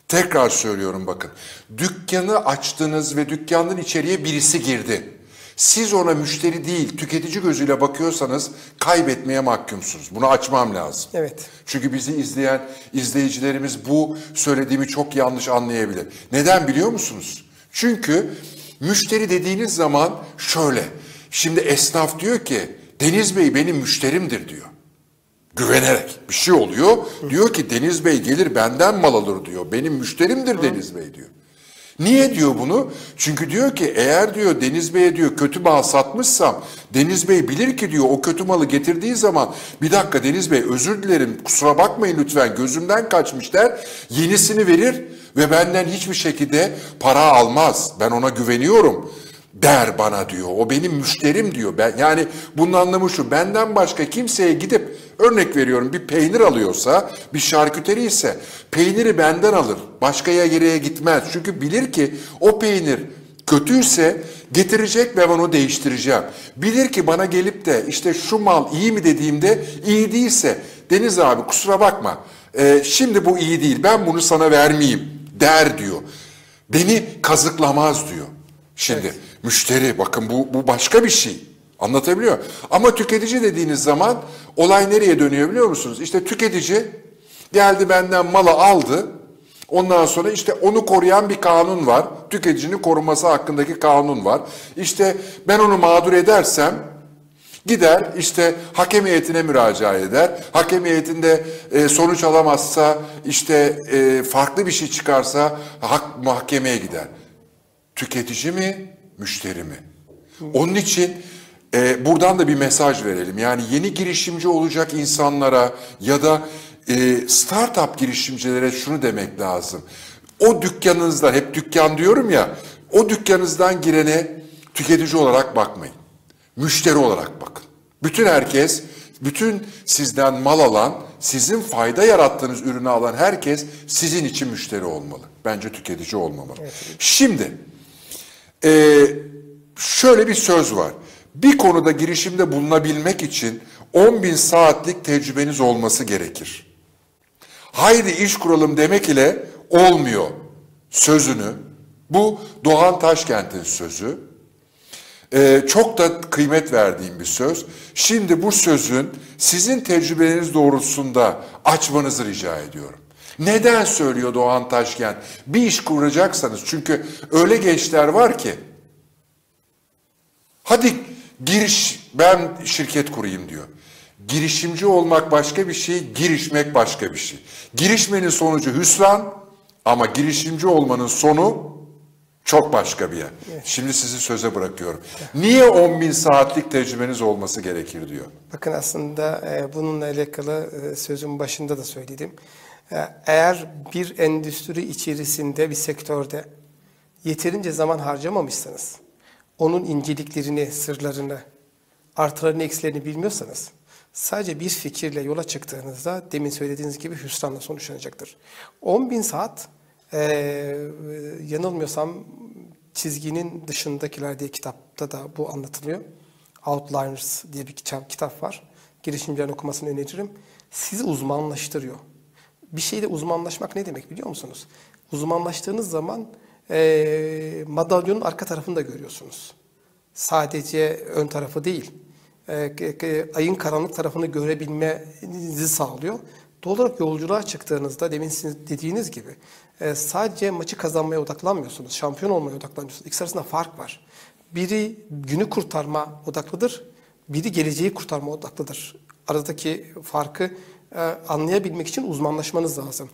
Speaker 1: Tekrar söylüyorum bakın. Dükkanı açtınız ve dükkanın içeriye birisi girdi. Siz ona müşteri değil, tüketici gözüyle bakıyorsanız kaybetmeye mahkumsunuz. Bunu açmam lazım.
Speaker 2: Evet.
Speaker 1: Çünkü bizi izleyen izleyicilerimiz bu söylediğimi çok yanlış anlayabilir. Neden biliyor musunuz? Çünkü müşteri dediğiniz zaman şöyle. Şimdi esnaf diyor ki Deniz Bey benim müşterimdir diyor. Güvenerek bir şey oluyor. Diyor ki Deniz Bey gelir benden mal alır diyor. Benim müşterimdir Deniz Bey diyor. Niye diyor bunu? Çünkü diyor ki eğer diyor Deniz Bey'e diyor kötü mal satmışsam Deniz Bey bilir ki diyor o kötü malı getirdiği zaman bir dakika Deniz Bey özür dilerim kusura bakmayın lütfen gözümden kaçmış der. Yenisini verir ve benden hiçbir şekilde para almaz. Ben ona güveniyorum der bana diyor. O benim müşterim diyor. Ben yani bunun anlamı şu. Benden başka kimseye gidip örnek veriyorum bir peynir alıyorsa, bir şarküteri ise peyniri benden alır. Başkaya yere gitmez. Çünkü bilir ki o peynir kötüyse getirecek ve onu değiştireceğim. Bilir ki bana gelip de işte şu mal iyi mi dediğimde iyi değilse Deniz abi kusura bakma. e, şimdi bu iyi değil. Ben bunu sana vermeyeyim der diyor. Beni kazıklamaz diyor. Şimdi müşteri bakın bu, bu başka bir şey. Anlatabiliyor? Ama tüketici dediğiniz zaman olay nereye dönüyor biliyor musunuz? İşte tüketici geldi benden malı aldı. Ondan sonra işte onu koruyan bir kanun var. Tüketicinin korunması hakkındaki kanun var. İşte ben onu mağdur edersem Gider işte hakem heyetine müracaat eder. Hakem heyetinde e, sonuç alamazsa işte e, farklı bir şey çıkarsa hak mahkemeye gider. Tüketici mi, müşteri mi? Onun için e, buradan da bir mesaj verelim. Yani yeni girişimci olacak insanlara ya da e, startup girişimcilere şunu demek lazım. O dükkanınızdan, hep dükkan diyorum ya, o dükkanınızdan girene tüketici olarak bakmayın. Müşteri olarak bakın. Bütün herkes, bütün sizden mal alan, sizin fayda yarattığınız ürünü alan herkes sizin için müşteri olmalı. Bence tüketici olmamalı. Şimdi ee, şöyle bir söz var. Bir konuda girişimde bulunabilmek için 10 bin saatlik tecrübeniz olması gerekir. Haydi iş kuralım demek ile olmuyor sözünü. Bu Doğan Taşkent'in sözü. Ee, çok da kıymet verdiğim bir söz. Şimdi bu sözün sizin tecrübeleriniz doğrultusunda açmanızı rica ediyorum. Neden söylüyor Doğan Taşkent? Bir iş kuracaksanız çünkü öyle gençler var ki hadi giriş ben şirket kurayım diyor. Girişimci olmak başka bir şey, girişmek başka bir şey. Girişmenin sonucu hüsran ama girişimci olmanın sonu çok başka bir yer. Şimdi sizi söze bırakıyorum. Niye 10 bin saatlik tecrübeniz olması gerekir diyor.
Speaker 2: Bakın aslında e, bununla alakalı e, sözün başında da söyledim. E, eğer bir endüstri içerisinde, bir sektörde yeterince zaman harcamamışsanız, onun inceliklerini, sırlarını, artılarını, eksilerini bilmiyorsanız, sadece bir fikirle yola çıktığınızda demin söylediğiniz gibi hüsranla sonuçlanacaktır. 10 bin saat, e, yanılmıyorsam çizginin dışındakiler diye kitapta da bu anlatılıyor. Outliners diye bir kitap var. Girişimcilerin okumasını öneririm. Sizi uzmanlaştırıyor. Bir şeyde uzmanlaşmak ne demek biliyor musunuz? Uzmanlaştığınız zaman e, madalyonun arka tarafını da görüyorsunuz. Sadece ön tarafı değil. E, ayın karanlık tarafını görebilmenizi sağlıyor. Doğal olarak yolculuğa çıktığınızda demin sizin dediğiniz gibi e, sadece maçı kazanmaya odaklanmıyorsunuz. Şampiyon olmaya odaklanıyorsunuz. İkisi arasında fark var. Biri günü kurtarma odaklıdır. Biri geleceği kurtarma odaklıdır. Aradaki farkı anlayabilmek için uzmanlaşmanız lazım.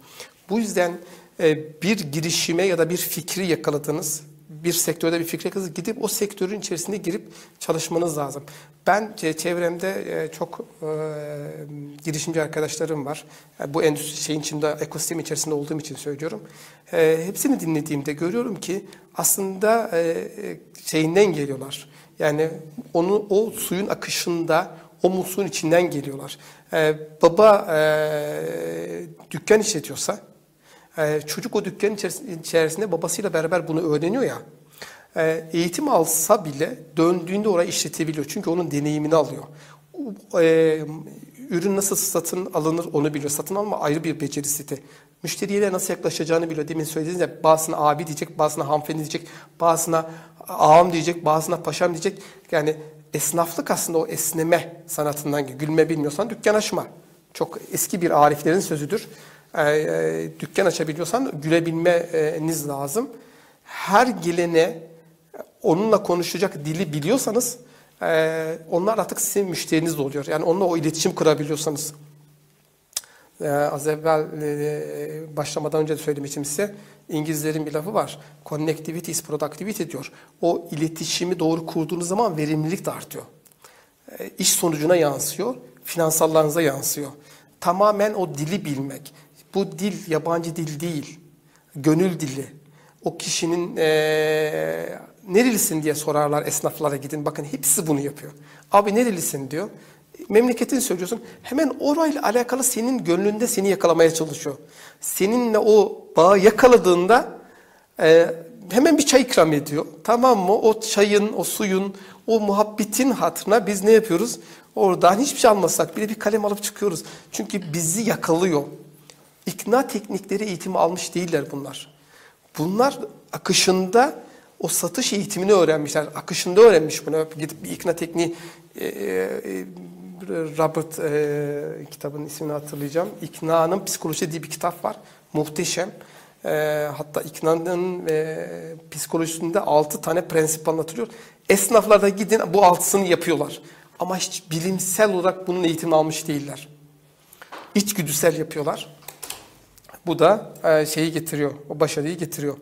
Speaker 2: Bu yüzden e, bir girişime ya da bir fikri yakaladınız, bir sektörde bir fikri yakaladınız, gidip o sektörün içerisinde girip çalışmanız lazım. Ben çevremde e, çok e, girişimci arkadaşlarım var. Bu endüstri şeyin içinde, ekosistem içerisinde olduğum için söylüyorum. E, hepsini dinlediğimde görüyorum ki aslında e, şeyinden geliyorlar. Yani onu o suyun akışında o musluğun içinden geliyorlar. Ee, baba e, dükkan işletiyorsa, e, çocuk o dükkanın içerisinde babasıyla beraber bunu öğreniyor ya, e, eğitim alsa bile döndüğünde orayı işletebiliyor. Çünkü onun deneyimini alıyor. E, ürün nasıl satın alınır onu biliyor. Satın alma ayrı bir becerisi de. Müşteriyle nasıl yaklaşacağını biliyor. Demin söylediğiniz ya bazısına abi diyecek, bazısına hanımefendi diyecek, bazısına ağam diyecek, bazısına paşam diyecek. Yani esnaflık aslında o esneme sanatından. Gülme bilmiyorsan dükkan açma. Çok eski bir ariflerin sözüdür. Ee, e, dükkan açabiliyorsan gülebilmeniz lazım. Her gelene onunla konuşacak dili biliyorsanız e, onlar artık sizin müşteriniz oluyor. Yani onunla o iletişim kurabiliyorsanız. Ee, az evvel e, başlamadan önce de söylemiştim size. İngilizlerin bir lafı var. Connectivity is productivity diyor. O iletişimi doğru kurduğunuz zaman verimlilik de artıyor. E, iş sonucuna yansıyor, finansallarınıza yansıyor. Tamamen o dili bilmek. Bu dil yabancı dil değil, gönül dili. O kişinin e, nerelisin diye sorarlar esnaflara gidin. Bakın hepsi bunu yapıyor. Abi nerelisin diyor. Memleketini söylüyorsun. Hemen orayla alakalı senin gönlünde seni yakalamaya çalışıyor. Seninle o bağı yakaladığında e, hemen bir çay ikram ediyor. Tamam mı? O çayın, o suyun, o muhabbetin hatırına biz ne yapıyoruz? Oradan hiçbir şey almasak bile bir kalem alıp çıkıyoruz. Çünkü bizi yakalıyor. İkna teknikleri eğitimi almış değiller bunlar. Bunlar akışında o satış eğitimini öğrenmişler. Akışında öğrenmiş bunu. Gidip bir ikna tekniği e, e, Robert e, kitabın ismini hatırlayacağım. İkna'nın Psikolojisi diye bir kitap var. Muhteşem. E, hatta iknanın e, psikolojisinde altı tane prensip anlatılıyor. Esnaflarda gidin bu altısını yapıyorlar. Ama hiç bilimsel olarak bunun eğitimini almış değiller. İçgüdüsel yapıyorlar. Bu da e, şeyi getiriyor, o başarıyı getiriyor.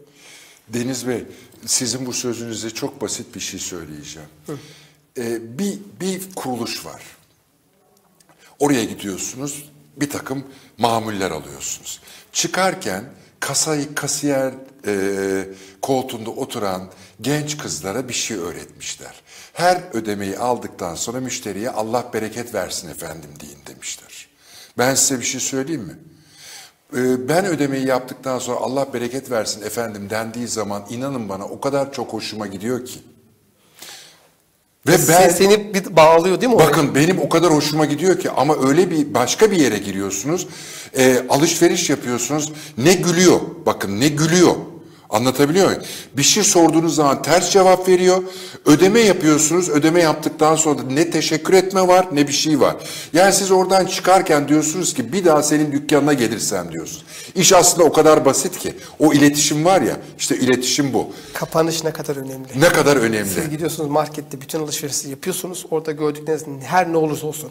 Speaker 1: Deniz Bey, sizin bu sözünüze çok basit bir şey söyleyeceğim. Ee, bir, bir kuruluş var. Oraya gidiyorsunuz, bir takım mamuller alıyorsunuz. Çıkarken kasayı kasiyer e, koltuğunda oturan genç kızlara bir şey öğretmişler. Her ödemeyi aldıktan sonra müşteriye Allah bereket versin efendim deyin demişler. Ben size bir şey söyleyeyim mi? Ee, Ben ödemeyi yaptıktan sonra Allah bereket versin efendim dendiği zaman inanın bana o kadar çok hoşuma gidiyor ki. Ve ben
Speaker 2: Sen- seni bir bağlıyor değil mi? oraya?
Speaker 1: bakın benim o kadar hoşuma gidiyor ki ama öyle bir başka bir yere giriyorsunuz. e, alışveriş yapıyorsunuz. Ne gülüyor. Bakın ne gülüyor. Anlatabiliyor muyum? Bir şey sorduğunuz zaman ters cevap veriyor. Ödeme yapıyorsunuz. Ödeme yaptıktan sonra da ne teşekkür etme var ne bir şey var. Yani siz oradan çıkarken diyorsunuz ki bir daha senin dükkanına gelirsem diyorsunuz. İş aslında o kadar basit ki. O iletişim var ya işte iletişim bu.
Speaker 2: Kapanış ne kadar önemli.
Speaker 1: Ne kadar önemli.
Speaker 2: Siz gidiyorsunuz markette bütün alışverişi yapıyorsunuz. Orada gördükleriniz her ne olursa olsun.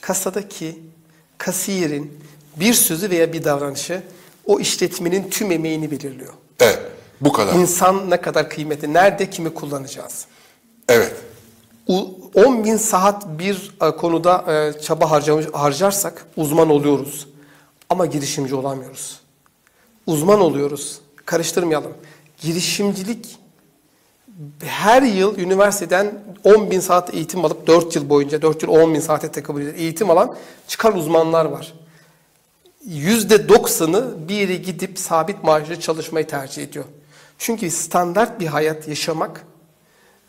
Speaker 2: Kasadaki kasiyerin bir sözü veya bir davranışı o işletmenin tüm emeğini belirliyor.
Speaker 1: Evet bu kadar.
Speaker 2: İnsan ne kadar kıymetli, nerede kimi kullanacağız?
Speaker 1: Evet.
Speaker 2: U- 10 bin saat bir e, konuda e, çaba harcamış, harcarsak uzman oluyoruz. Ama girişimci olamıyoruz. Uzman oluyoruz. Karıştırmayalım. Girişimcilik her yıl üniversiteden 10 bin saat eğitim alıp 4 yıl boyunca 4 yıl 10 bin saate tekabül eden eğitim alan çıkan uzmanlar var. %90'ı bir yere gidip sabit maaşlı çalışmayı tercih ediyor. Çünkü standart bir hayat yaşamak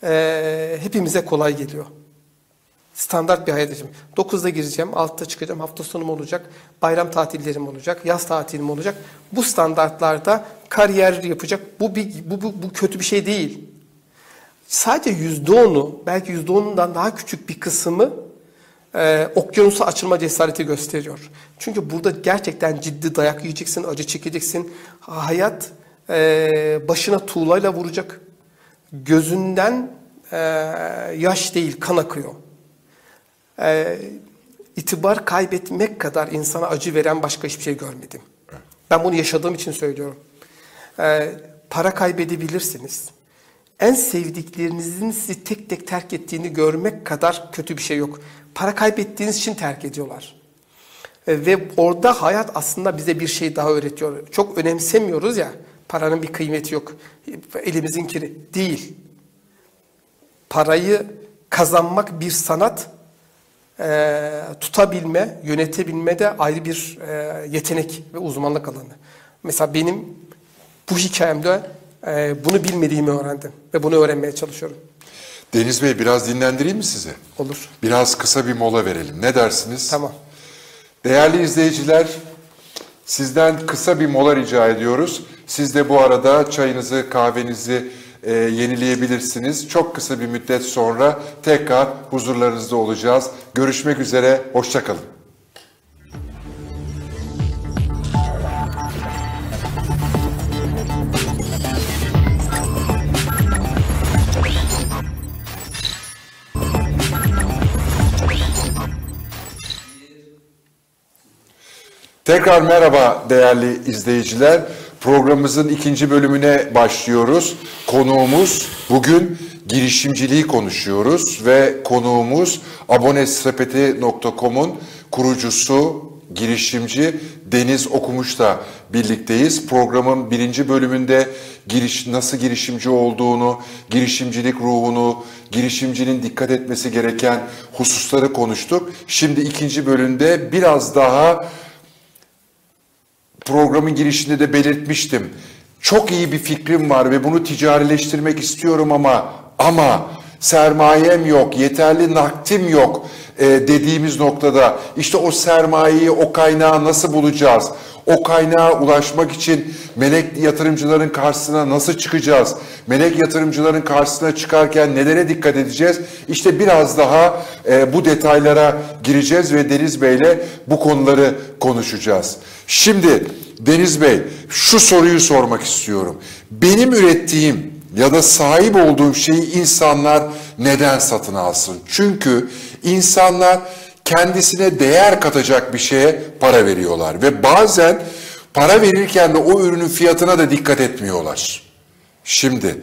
Speaker 2: eee, hepimize kolay geliyor. Standart bir hayat yaşam. 9'da gireceğim, 6'da çıkacağım, hafta sonum olacak, bayram tatillerim olacak, yaz tatilim olacak. Bu standartlarda kariyer yapacak. Bu, bir, bu, bu, bu kötü bir şey değil. Sadece yüzde onu, belki yüzde onundan daha küçük bir kısmı e, okyanusa açılma cesareti gösteriyor. Çünkü burada gerçekten ciddi dayak yiyeceksin, acı çekeceksin. Hayat e, başına tuğlayla vuracak. Gözünden e, yaş değil, kan akıyor. E, itibar kaybetmek kadar insana acı veren başka hiçbir şey görmedim. Ben bunu yaşadığım için söylüyorum. E, para kaybedebilirsiniz. En sevdiklerinizin sizi tek tek terk ettiğini görmek kadar kötü bir şey yok. Para kaybettiğiniz için terk ediyorlar. E, Ve orada hayat aslında bize bir şey daha öğretiyor. Çok önemsemiyoruz ya, paranın bir kıymeti yok. Elimizin kiri. Değil. Parayı kazanmak bir sanat, e, tutabilme, yönetebilme de ayrı bir e, yetenek ve uzmanlık alanı. Mesela benim bu hikayemde e, bunu bilmediğimi öğrendim ve bunu öğrenmeye çalışıyorum.
Speaker 1: Deniz Bey biraz dinlendireyim mi sizi?
Speaker 2: Olur.
Speaker 1: Biraz kısa bir mola verelim. Ne dersiniz?
Speaker 2: Tamam.
Speaker 1: Değerli izleyiciler, Sizden kısa bir mola rica ediyoruz. Siz de bu arada çayınızı, kahvenizi e, yenileyebilirsiniz. Çok kısa bir müddet sonra tekrar huzurlarınızda olacağız. Görüşmek üzere, hoşçakalın. Tekrar merhaba değerli izleyiciler. Programımızın ikinci bölümüne başlıyoruz. Konuğumuz bugün girişimciliği konuşuyoruz ve konuğumuz abonesepeti.com'un kurucusu, girişimci Deniz Okumuş'la birlikteyiz. Programın birinci bölümünde giriş, nasıl girişimci olduğunu, girişimcilik ruhunu, girişimcinin dikkat etmesi gereken hususları konuştuk. Şimdi ikinci bölümde biraz daha programın girişinde de belirtmiştim. Çok iyi bir fikrim var ve bunu ticarileştirmek istiyorum ama ama sermayem yok, yeterli naktim yok e, dediğimiz noktada işte o sermayeyi, o kaynağı nasıl bulacağız? O kaynağa ulaşmak için melek yatırımcıların karşısına nasıl çıkacağız? Melek yatırımcıların karşısına çıkarken nelere dikkat edeceğiz? İşte biraz daha e, bu detaylara gireceğiz ve Deniz Bey'le bu konuları konuşacağız. Şimdi Deniz Bey şu soruyu sormak istiyorum. Benim ürettiğim ya da sahip olduğum şeyi insanlar neden satın alsın? Çünkü insanlar kendisine değer katacak bir şeye para veriyorlar ve bazen para verirken de o ürünün fiyatına da dikkat etmiyorlar. Şimdi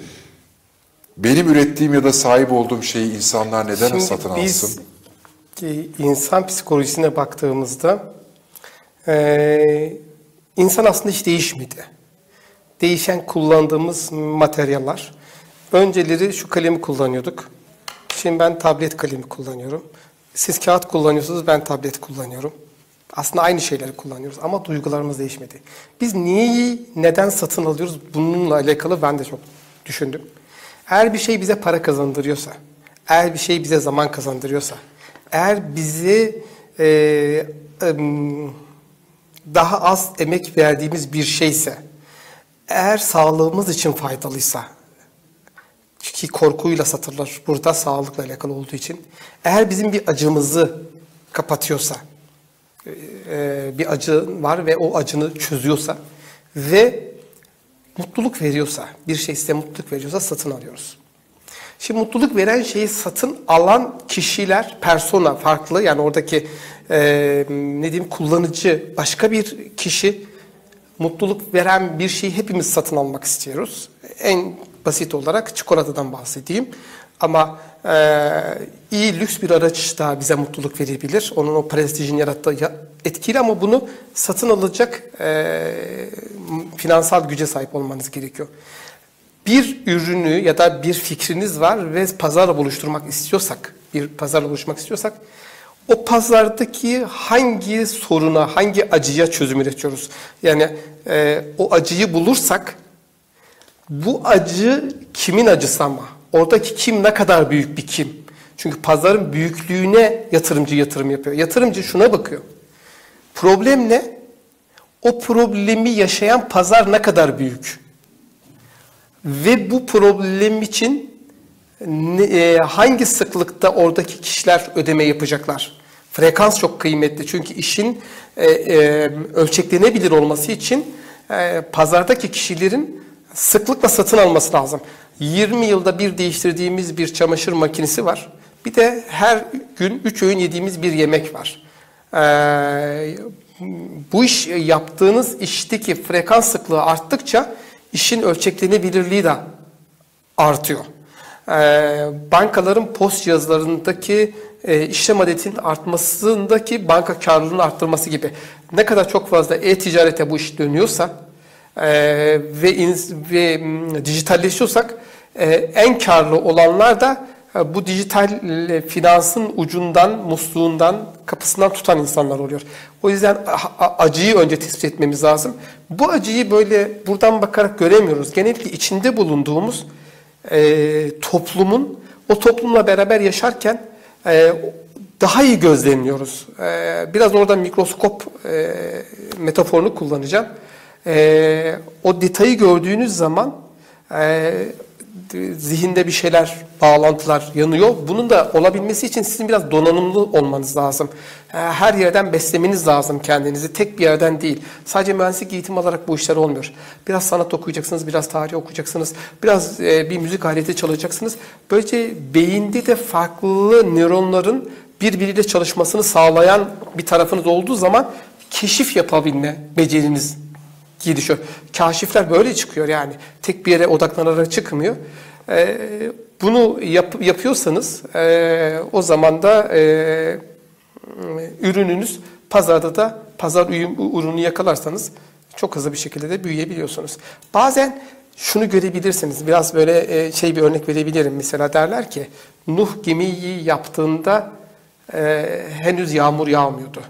Speaker 1: benim ürettiğim ya da sahip olduğum şeyi insanlar neden
Speaker 2: Şimdi
Speaker 1: satın
Speaker 2: biz
Speaker 1: alsın?
Speaker 2: insan psikolojisine baktığımızda e, insan aslında hiç değişmedi. Değişen kullandığımız materyaller. Önceleri şu kalemi kullanıyorduk. Şimdi ben tablet kalemi kullanıyorum. Siz kağıt kullanıyorsunuz, ben tablet kullanıyorum. Aslında aynı şeyleri kullanıyoruz ama duygularımız değişmedi. Biz niyeyi, neden satın alıyoruz bununla alakalı ben de çok düşündüm. Eğer bir şey bize para kazandırıyorsa, eğer bir şey bize zaman kazandırıyorsa, eğer bizi e, em, daha az emek verdiğimiz bir şeyse, eğer sağlığımız için faydalıysa, ki korkuyla satırlar burada sağlıkla alakalı olduğu için, eğer bizim bir acımızı kapatıyorsa, e, bir acı var ve o acını çözüyorsa ve mutluluk veriyorsa, bir şey size mutluluk veriyorsa satın alıyoruz. Şimdi mutluluk veren şeyi satın alan kişiler, persona farklı yani oradaki e, ne diyeyim kullanıcı başka bir kişi mutluluk veren bir şeyi hepimiz satın almak istiyoruz. En basit olarak çikolatadan bahsedeyim. Ama e, iyi lüks bir araç da bize mutluluk verebilir. Onun o prestijin yarattığı ya- etkiyle ama bunu satın alacak e, finansal güce sahip olmanız gerekiyor. Bir ürünü ya da bir fikriniz var ve pazarla buluşturmak istiyorsak, bir pazarla buluşmak istiyorsak o pazardaki hangi soruna, hangi acıya çözüm üretiyoruz? Yani e, o acıyı bulursak bu acı kimin acısı ama? Oradaki kim ne kadar büyük bir kim? Çünkü pazarın büyüklüğüne yatırımcı yatırım yapıyor. Yatırımcı şuna bakıyor. Problem ne? O problemi yaşayan pazar ne kadar büyük? Ve bu problem için e, hangi sıklıkta oradaki kişiler ödeme yapacaklar? Frekans çok kıymetli çünkü işin e, e, ölçeklenebilir olması için e, pazardaki kişilerin sıklıkla satın alması lazım. 20 yılda bir değiştirdiğimiz bir çamaşır makinesi var. Bir de her gün 3 öğün yediğimiz bir yemek var. Ee, bu iş yaptığınız işteki frekans sıklığı arttıkça işin ölçeklenebilirliği de artıyor. Ee, bankaların post cihazlarındaki e, işlem adetinin artmasındaki banka karlılığını arttırması gibi. Ne kadar çok fazla e-ticarete bu iş dönüyorsa e, ve, ve m, dijitalleşiyorsak e, en karlı olanlar da bu dijital finansın ucundan, musluğundan, kapısından tutan insanlar oluyor. O yüzden acıyı önce tespit etmemiz lazım. Bu acıyı böyle buradan bakarak göremiyoruz. Genellikle içinde bulunduğumuz e, toplumun o toplumla beraber yaşarken e, daha iyi gözlemliyoruz. Ee, biraz orada mikroskop e, metaforunu kullanacağım. Ee, o detayı gördüğünüz zaman e, zihinde bir şeyler, bağlantılar yanıyor. Bunun da olabilmesi için sizin biraz donanımlı olmanız lazım. Ee, Her yerden beslemeniz lazım kendinizi. Tek bir yerden değil. Sadece mühendislik eğitimi alarak bu işler olmuyor. Biraz sanat okuyacaksınız, biraz tarih okuyacaksınız, biraz e, bir müzik aleti çalacaksınız. Böylece beyinde de farklı nöronların birbiriyle çalışmasını sağlayan bir tarafınız olduğu zaman keşif yapabilme beceriniz gelişiyor. Kaşifler böyle çıkıyor yani. Tek bir yere odaklanarak çıkmıyor. Ee, bunu yap, yapıyorsanız e, o zaman da e, ürününüz pazarda da pazar ürünü yakalarsanız çok hızlı bir şekilde de büyüyebiliyorsunuz. Bazen şunu görebilirsiniz. Biraz böyle e, şey bir örnek verebilirim. Mesela derler ki Nuh gemiyi yaptığında e, henüz yağmur yağmıyordu.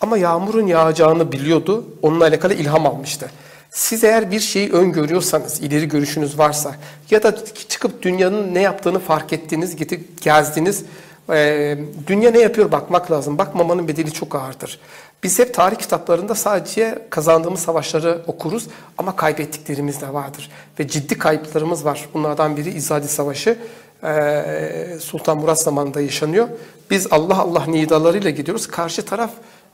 Speaker 2: Ama yağmurun yağacağını biliyordu. Onunla alakalı ilham almıştı. Siz eğer bir şeyi öngörüyorsanız, ileri görüşünüz varsa ya da çıkıp dünyanın ne yaptığını fark ettiniz, gidip gezdiniz, e, dünya ne yapıyor bakmak lazım. Bakmamanın bedeli çok ağırdır. Biz hep tarih kitaplarında sadece kazandığımız savaşları okuruz ama kaybettiklerimiz de vardır. Ve ciddi kayıplarımız var. Bunlardan biri İzadi Savaşı. Sultan Murat zamanında yaşanıyor. Biz Allah Allah nidalarıyla gidiyoruz. Karşı taraf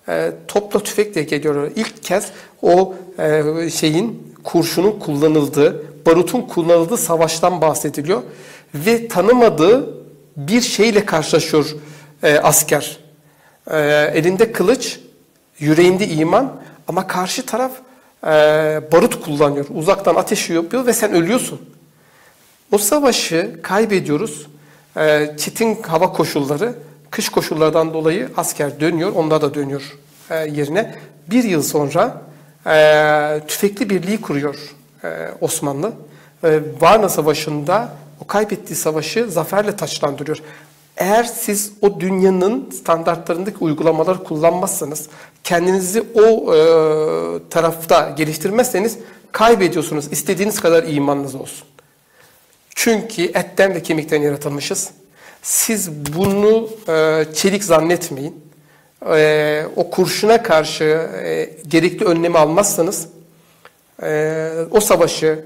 Speaker 2: e, topla tüfekle geliyor. İlk kez o e, şeyin kurşunun kullanıldığı, barutun kullanıldığı savaştan bahsediliyor ve tanımadığı bir şeyle karşılaşıyor e, asker. E, elinde kılıç, yüreğinde iman ama karşı taraf e, barut kullanıyor. Uzaktan ateş yapıyor ve sen ölüyorsun. O savaşı kaybediyoruz. E, çetin hava koşulları, kış koşullardan dolayı asker dönüyor, onlar da dönüyor e, yerine. Bir yıl sonra e, tüfekli birliği kuruyor e, Osmanlı. E, Varna Savaşı'nda o kaybettiği savaşı zaferle taçlandırıyor. Eğer siz o dünyanın standartlarındaki uygulamaları kullanmazsanız, kendinizi o e, tarafta geliştirmezseniz kaybediyorsunuz. İstediğiniz kadar imanınız olsun. Çünkü etten ve kemikten yaratılmışız. Siz bunu e, çelik zannetmeyin. E, o kurşuna karşı e, gerekli önlemi almazsanız e, o savaşı,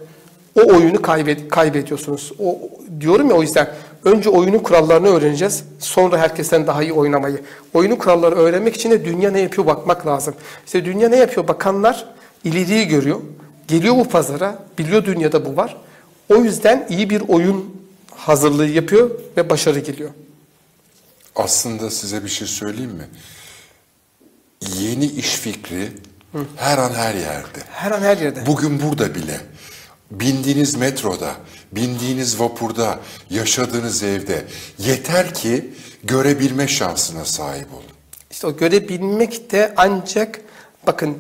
Speaker 2: o oyunu kaybed kaybediyorsunuz. O diyorum ya o yüzden önce oyunun kurallarını öğreneceğiz. Sonra herkesten daha iyi oynamayı. Oyunun kuralları öğrenmek için de dünya ne yapıyor bakmak lazım. İşte dünya ne yapıyor bakanlar ileriyi görüyor. Geliyor bu pazara, biliyor dünyada bu var. O yüzden iyi bir oyun hazırlığı yapıyor ve başarı geliyor.
Speaker 1: Aslında size bir şey söyleyeyim mi? Yeni iş fikri her an her yerde.
Speaker 2: Her an her yerde.
Speaker 1: Bugün burada bile. Bindiğiniz metroda, bindiğiniz vapurda, yaşadığınız evde yeter ki görebilme şansına sahip olun.
Speaker 2: İşte o görebilmek de ancak bakın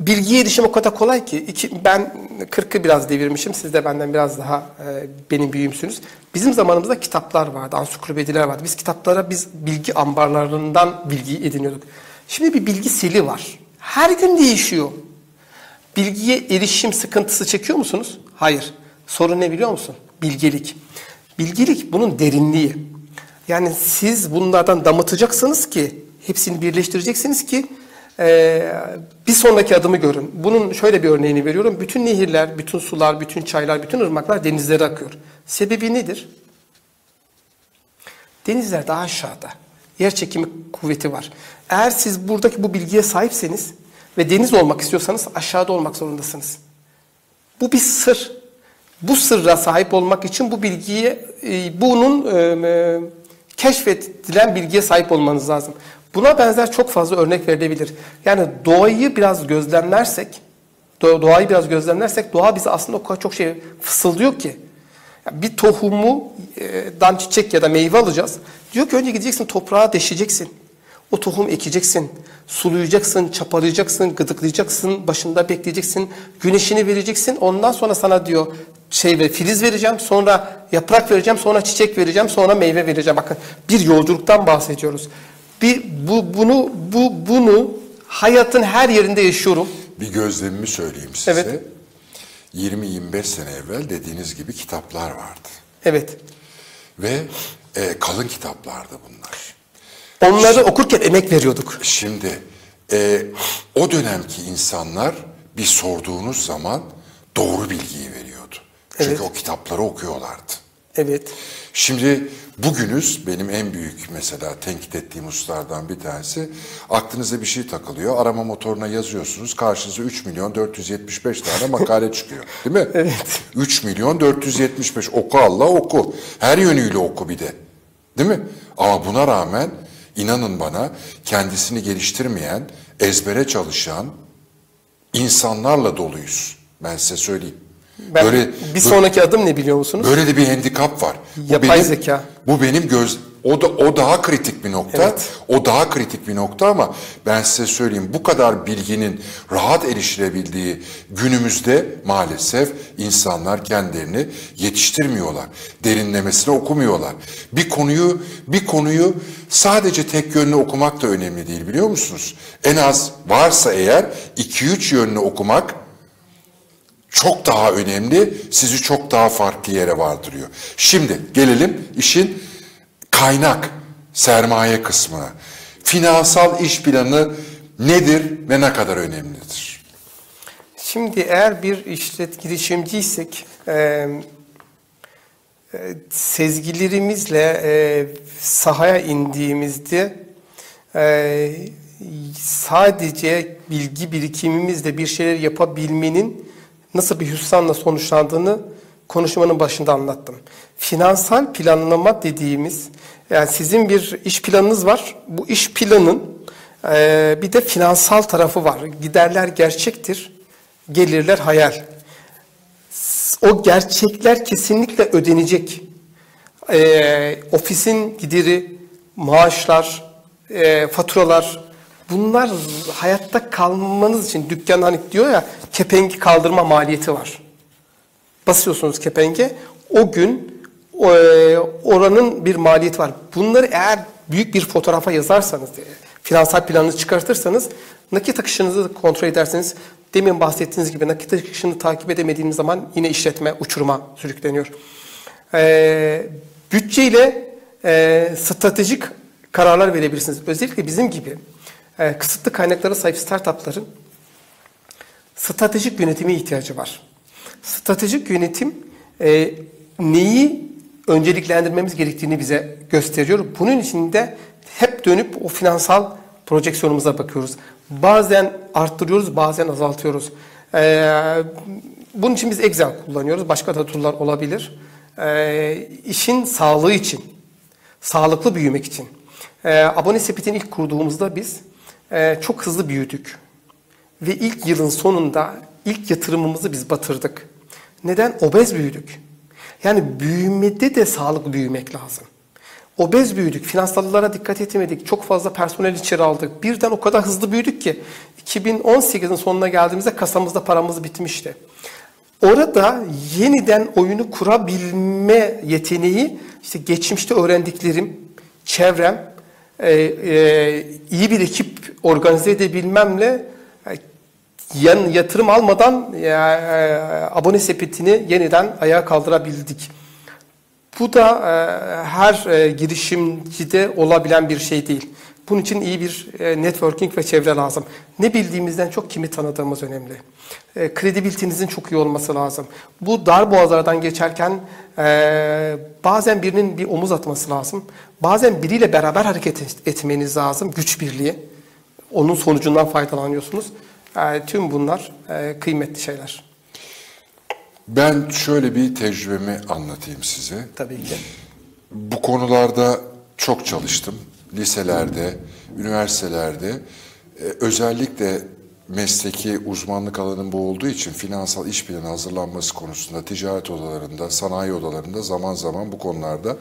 Speaker 2: bilgiye erişim o kadar kolay ki iki, ben 40'ı biraz devirmişim siz de benden biraz daha e, benim büyüğümsünüz. Bizim zamanımızda kitaplar vardı, ansiklopediler vardı. Biz kitaplara biz bilgi ambarlarından bilgi ediniyorduk. Şimdi bir bilgi seli var. Her gün değişiyor. Bilgiye erişim sıkıntısı çekiyor musunuz? Hayır. Sorun ne biliyor musun? Bilgelik. Bilgelik bunun derinliği. Yani siz bunlardan damıtacaksınız ki, hepsini birleştireceksiniz ki e, bir sonraki adımı görün. Bunun şöyle bir örneğini veriyorum. Bütün nehirler, bütün sular, bütün çaylar, bütün ırmaklar denizlere akıyor. Sebebi nedir? Denizler daha aşağıda. Yer çekimi kuvveti var. Eğer siz buradaki bu bilgiye sahipseniz ve deniz olmak istiyorsanız aşağıda olmak zorundasınız. Bu bir sır. Bu sırra sahip olmak için bu bilgiye, e, bunun e, keşfedilen bilgiye sahip olmanız lazım. Buna benzer çok fazla örnek verilebilir. Yani doğayı biraz gözlemlersek, doğayı biraz gözlemlersek doğa bize aslında o kadar çok şey fısıldıyor ki. Bir tohumu dan çiçek ya da meyve alacağız. Diyor ki önce gideceksin toprağa deşeceksin. O tohum ekeceksin, sulayacaksın, çapalayacaksın, gıdıklayacaksın, başında bekleyeceksin, güneşini vereceksin. Ondan sonra sana diyor şey ve filiz vereceğim, sonra yaprak vereceğim, sonra çiçek vereceğim, sonra meyve vereceğim. Bakın bir yolculuktan bahsediyoruz. Bir bu bunu bu bunu hayatın her yerinde yaşıyorum.
Speaker 1: Bir gözlemimi söyleyeyim size.
Speaker 2: Evet.
Speaker 1: 20-25 sene evvel dediğiniz gibi kitaplar vardı.
Speaker 2: Evet.
Speaker 1: Ve e, kalın kitaplardı bunlar.
Speaker 2: Onları okurken emek veriyorduk.
Speaker 1: Şimdi e, o dönemki insanlar bir sorduğunuz zaman doğru bilgiyi veriyordu. Çünkü
Speaker 2: Evet.
Speaker 1: o kitapları okuyorlardı.
Speaker 2: Evet.
Speaker 1: Şimdi bugünüz benim en büyük mesela tenkit ettiğim hususlardan bir tanesi aklınıza bir şey takılıyor. Arama motoruna yazıyorsunuz. Karşınıza 3 milyon 475 tane [LAUGHS] makale çıkıyor. Değil mi?
Speaker 2: Evet.
Speaker 1: 3 milyon 475 oku Allah oku. Her yönüyle oku bir de. Değil mi? Ama buna rağmen inanın bana kendisini geliştirmeyen, ezbere çalışan insanlarla doluyuz. Ben size söyleyeyim.
Speaker 2: Ben,
Speaker 1: Böyle-
Speaker 2: bir sonraki adım ne biliyor musunuz?
Speaker 1: Böyle de bir handikap var. Bu
Speaker 2: Yapay
Speaker 1: benim-
Speaker 2: zeka.
Speaker 1: Bu benim göz o da o daha kritik bir nokta.
Speaker 2: Evet.
Speaker 1: O daha kritik bir nokta ama ben size söyleyeyim bu kadar bilginin rahat erişilebildiği günümüzde maalesef insanlar kendilerini yetiştirmiyorlar. Derinlemesine okumuyorlar. Bir konuyu bir konuyu sadece tek yönlü okumak da önemli değil biliyor musunuz? En az varsa eğer 2-3 yönlü okumak çok daha önemli, sizi çok daha farklı yere vardırıyor. Şimdi gelelim işin kaynak, sermaye kısmına. Finansal iş planı nedir ve ne kadar önemlidir?
Speaker 2: Şimdi eğer bir işlet girişimciysek e, e, sezgilerimizle e, sahaya indiğimizde e, sadece bilgi birikimimizle bir şeyler yapabilmenin nasıl bir hüsranla sonuçlandığını konuşmanın başında anlattım. Finansal planlama dediğimiz yani sizin bir iş planınız var. Bu iş planın e, bir de finansal tarafı var. Giderler gerçektir, gelirler hayal. O gerçekler kesinlikle ödenecek. E, ofisin gideri, maaşlar, e, faturalar bunlar hayatta kalmanız için dükkan hani diyor ya kepengi kaldırma maliyeti var. Basıyorsunuz kepenge o gün e, oranın bir maliyeti var. Bunları eğer büyük bir fotoğrafa yazarsanız, e, finansal planınızı çıkartırsanız nakit akışınızı kontrol ederseniz demin bahsettiğiniz gibi nakit akışını takip edemediğiniz zaman yine işletme uçuruma sürükleniyor. E, bütçeyle e, stratejik kararlar verebilirsiniz. Özellikle bizim gibi e, kısıtlı kaynaklara sahip startupların stratejik yönetime ihtiyacı var. Stratejik yönetim e, neyi önceliklendirmemiz gerektiğini bize gösteriyor. Bunun için de hep dönüp o finansal projeksiyonumuza bakıyoruz. Bazen arttırıyoruz, bazen azaltıyoruz. E, bunun için biz Excel kullanıyoruz. Başka da tool'lar olabilir. E, işin sağlığı için, sağlıklı büyümek için. E, abone sepetini ilk kurduğumuzda biz e, çok hızlı büyüdük. Ve ilk yılın sonunda ilk yatırımımızı biz batırdık. Neden? Obez büyüdük. Yani büyümede de sağlıklı büyümek lazım. Obez büyüdük, finansallara dikkat etmedik, çok fazla personel içeri aldık. Birden o kadar hızlı büyüdük ki 2018'in sonuna geldiğimizde kasamızda paramız bitmişti. Orada yeniden oyunu kurabilme yeteneği işte geçmişte öğrendiklerim, çevrem, e, e, iyi bir ekip organize edebilmemle e, yan, yatırım almadan e, abone sepetini yeniden ayağa kaldırabildik. Bu da e, her e, girişimcide olabilen bir şey değil. Bunun için iyi bir e, networking ve çevre lazım. Ne bildiğimizden çok kimi tanıdığımız önemli. E, kredibilitinizin çok iyi olması lazım. Bu dar boğazlardan geçerken e, bazen birinin bir omuz atması lazım. Bazen biriyle beraber hareket et- etmeniz lazım. Güç birliği. Onun sonucundan faydalanıyorsunuz. E, tüm bunlar e, kıymetli şeyler.
Speaker 1: Ben şöyle bir tecrübemi anlatayım size.
Speaker 2: Tabii ki.
Speaker 1: Bu konularda çok çalıştım. Liselerde, üniversitelerde. Ee, özellikle mesleki uzmanlık alanım bu olduğu için finansal iş planı hazırlanması konusunda ticaret odalarında, sanayi odalarında zaman zaman bu konularda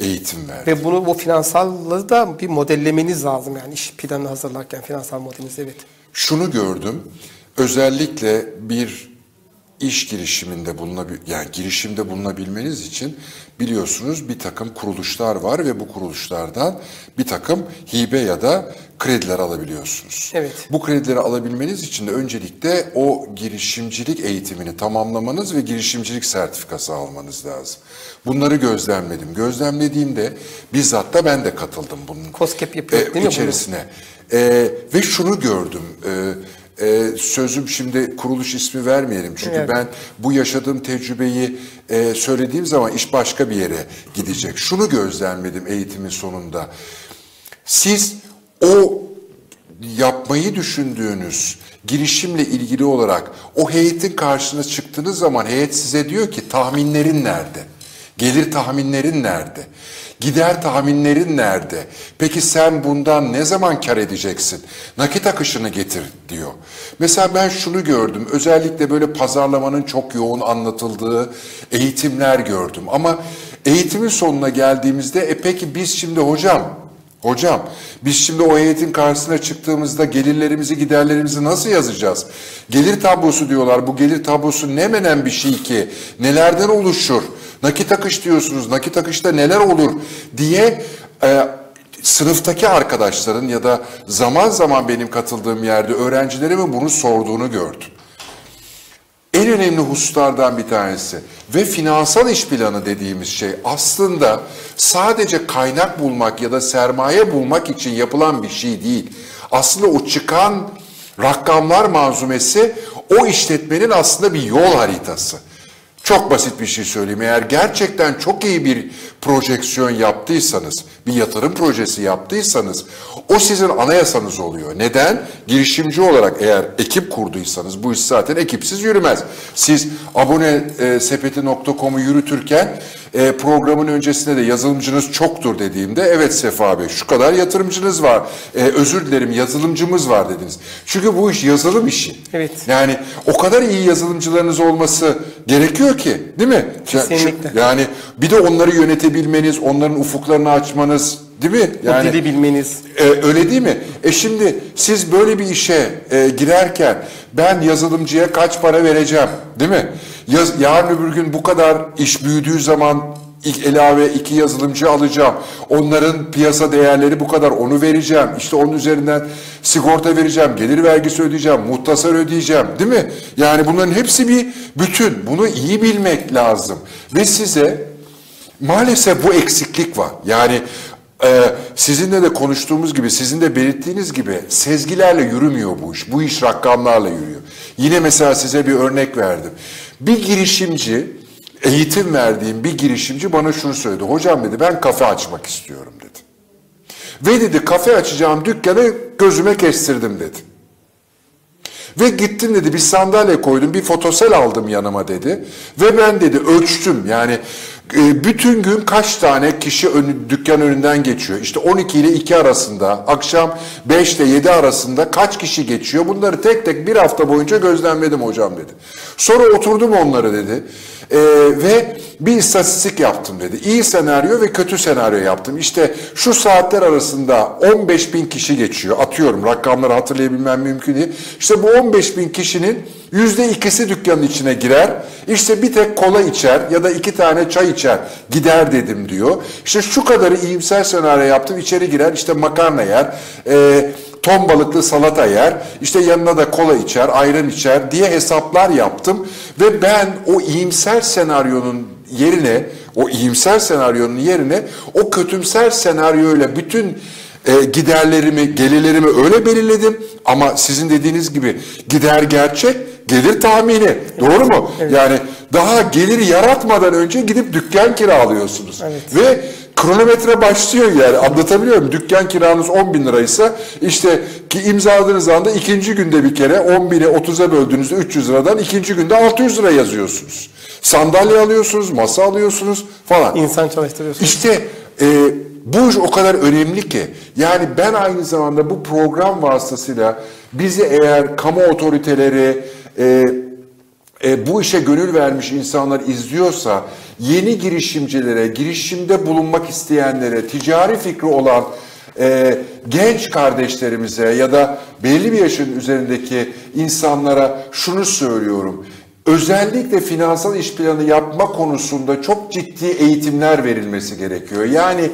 Speaker 1: eğitim verdim.
Speaker 2: Ve bunu bu finansalları da bir modellemeniz lazım yani iş planını hazırlarken finansal modeliniz evet.
Speaker 1: Şunu gördüm. Özellikle bir iş girişiminde bulunabil yani girişimde bulunabilmeniz için biliyorsunuz bir takım kuruluşlar var ve bu kuruluşlardan bir takım hibe ya da krediler alabiliyorsunuz.
Speaker 2: Evet.
Speaker 1: Bu kredileri alabilmeniz için de öncelikle o girişimcilik eğitimini tamamlamanız ve girişimcilik sertifikası almanız lazım. Bunları gözlemledim. Gözlemlediğimde bizzat da ben de katıldım bunun
Speaker 2: COSGAP yapıyor, değil mi bunu?
Speaker 1: içerisine. Ee, ve şunu gördüm. Ee, e, sözüm şimdi kuruluş ismi vermeyelim. Çünkü
Speaker 2: Evet.
Speaker 1: ben bu yaşadığım tecrübeyi e, söylediğim zaman iş başka bir yere gidecek. Şunu gözlemledim eğitimin sonunda. Siz o yapmayı düşündüğünüz girişimle ilgili olarak o heyetin karşısına çıktığınız zaman heyet size diyor ki tahminlerin nerede? Gelir tahminlerin nerede? Gider tahminlerin nerede? Peki sen bundan ne zaman kar edeceksin? Nakit akışını getir diyor. Mesela ben şunu gördüm. Özellikle böyle pazarlamanın çok yoğun anlatıldığı eğitimler gördüm. Ama eğitimin sonuna geldiğimizde e peki biz şimdi hocam Hocam biz şimdi o heyetin karşısına çıktığımızda gelirlerimizi giderlerimizi nasıl yazacağız? Gelir tablosu diyorlar. Bu gelir tablosu ne menen bir şey ki? Nelerden oluşur? Nakit akış diyorsunuz. Nakit akışta neler olur diye e, sınıftaki arkadaşların ya da zaman zaman benim katıldığım yerde öğrencilerimin bunu sorduğunu gördüm. En önemli hususlardan bir tanesi ve finansal iş planı dediğimiz şey aslında sadece kaynak bulmak ya da sermaye bulmak için yapılan bir şey değil. Aslında o çıkan rakamlar manzumesi o işletmenin aslında bir yol haritası. Çok basit bir şey söyleyeyim. Eğer gerçekten çok iyi bir projeksiyon yaptıysanız, bir yatırım projesi yaptıysanız o sizin anayasanız oluyor. Neden? Girişimci olarak eğer ekip kurduysanız bu iş zaten ekipsiz yürümez. Siz abone e, yürütürken e, programın öncesinde de yazılımcınız çoktur dediğimde evet Sefa Bey şu kadar yatırımcınız var. E, özür dilerim yazılımcımız var dediniz. Çünkü bu iş yazılım işi.
Speaker 2: Evet.
Speaker 1: Yani o kadar iyi yazılımcılarınız olması gerekiyor ki değil mi?
Speaker 2: Kesinlikle.
Speaker 1: Yani bir de onları yönetebilmeniz, onların ufuklarını açmanız değil mi? Yani
Speaker 2: o dili bilmeniz.
Speaker 1: e, öyle değil mi? E şimdi siz böyle bir işe e, girerken ben yazılımcıya kaç para vereceğim değil mi? Yaz, yarın öbür gün bu kadar iş büyüdüğü zaman ilk ilave iki yazılımcı alacağım. Onların piyasa değerleri bu kadar onu vereceğim. İşte onun üzerinden sigorta vereceğim, gelir vergisi ödeyeceğim, muhtasar ödeyeceğim değil mi? Yani bunların hepsi bir bütün. Bunu iyi bilmek lazım. Ve size maalesef bu eksiklik var. Yani ee, sizinle de konuştuğumuz gibi, sizin de belirttiğiniz gibi sezgilerle yürümüyor bu iş. Bu iş rakamlarla yürüyor. Yine mesela size bir örnek verdim. Bir girişimci, eğitim verdiğim bir girişimci bana şunu söyledi. Hocam dedi ben kafe açmak istiyorum dedi. Ve dedi kafe açacağım dükkanı gözüme kestirdim dedi. Ve gittim dedi bir sandalye koydum bir fotosel aldım yanıma dedi. Ve ben dedi ölçtüm yani bütün gün kaç tane kişi önü, dükkan önünden geçiyor. İşte 12 ile 2 arasında akşam 5 ile 7 arasında kaç kişi geçiyor. Bunları tek tek bir hafta boyunca gözlemledim hocam dedi. Sonra oturdum onları dedi. E, ve bir istatistik yaptım dedi. İyi senaryo ve kötü senaryo yaptım. İşte şu saatler arasında 15 bin kişi geçiyor. Atıyorum rakamları hatırlayabilmem mümkün değil. İşte bu 15 bin kişinin yüzde ikisi dükkanın içine girer. İşte bir tek kola içer ya da iki tane çay içer. Gider dedim diyor. İşte şu kadarı iyimser senaryo yaptım. içeri girer işte makarna yer. Eee ton balıklı salata yer, işte yanına da kola içer, ayran içer diye hesaplar yaptım ve ben o iyimser senaryonun yerine, o iyimser senaryonun yerine o kötümser senaryoyla bütün e, giderlerimi, gelirlerimi öyle belirledim ama sizin dediğiniz gibi gider gerçek, gelir tahmini. Doğru mu? Yani daha geliri yaratmadan önce gidip dükkan kiralıyorsunuz.
Speaker 2: Evet.
Speaker 1: Ve kronometre başlıyor yani anlatabiliyor muyum? Dükkan kiranız 10 bin liraysa işte ki imzaladığınız anda ikinci günde bir kere 10 bini 30'a böldüğünüzde 300 liradan ikinci günde 600 lira yazıyorsunuz. Sandalye alıyorsunuz, masa alıyorsunuz falan.
Speaker 2: İnsan çalıştırıyorsunuz.
Speaker 1: İşte e, bu iş o kadar önemli ki. Yani ben aynı zamanda bu program vasıtasıyla bizi eğer kamu otoriteleri, e, e, bu işe gönül vermiş insanlar izliyorsa yeni girişimcilere, girişimde bulunmak isteyenlere, ticari fikri olan e, genç kardeşlerimize ya da belli bir yaşın üzerindeki insanlara şunu söylüyorum. özellikle finansal iş planı yapma konusunda çok ciddi eğitimler verilmesi gerekiyor. Yani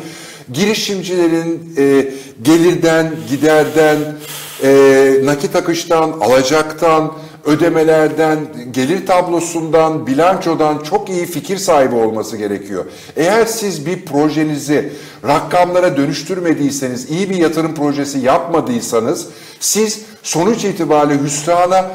Speaker 1: girişimcilerin e, gelirden, giderden, e, nakit akıştan, alacaktan, ödemelerden, gelir tablosundan, bilançodan çok iyi fikir sahibi olması gerekiyor. Eğer siz bir projenizi rakamlara dönüştürmediyseniz, iyi bir yatırım projesi yapmadıysanız, siz sonuç itibariyle hüsrana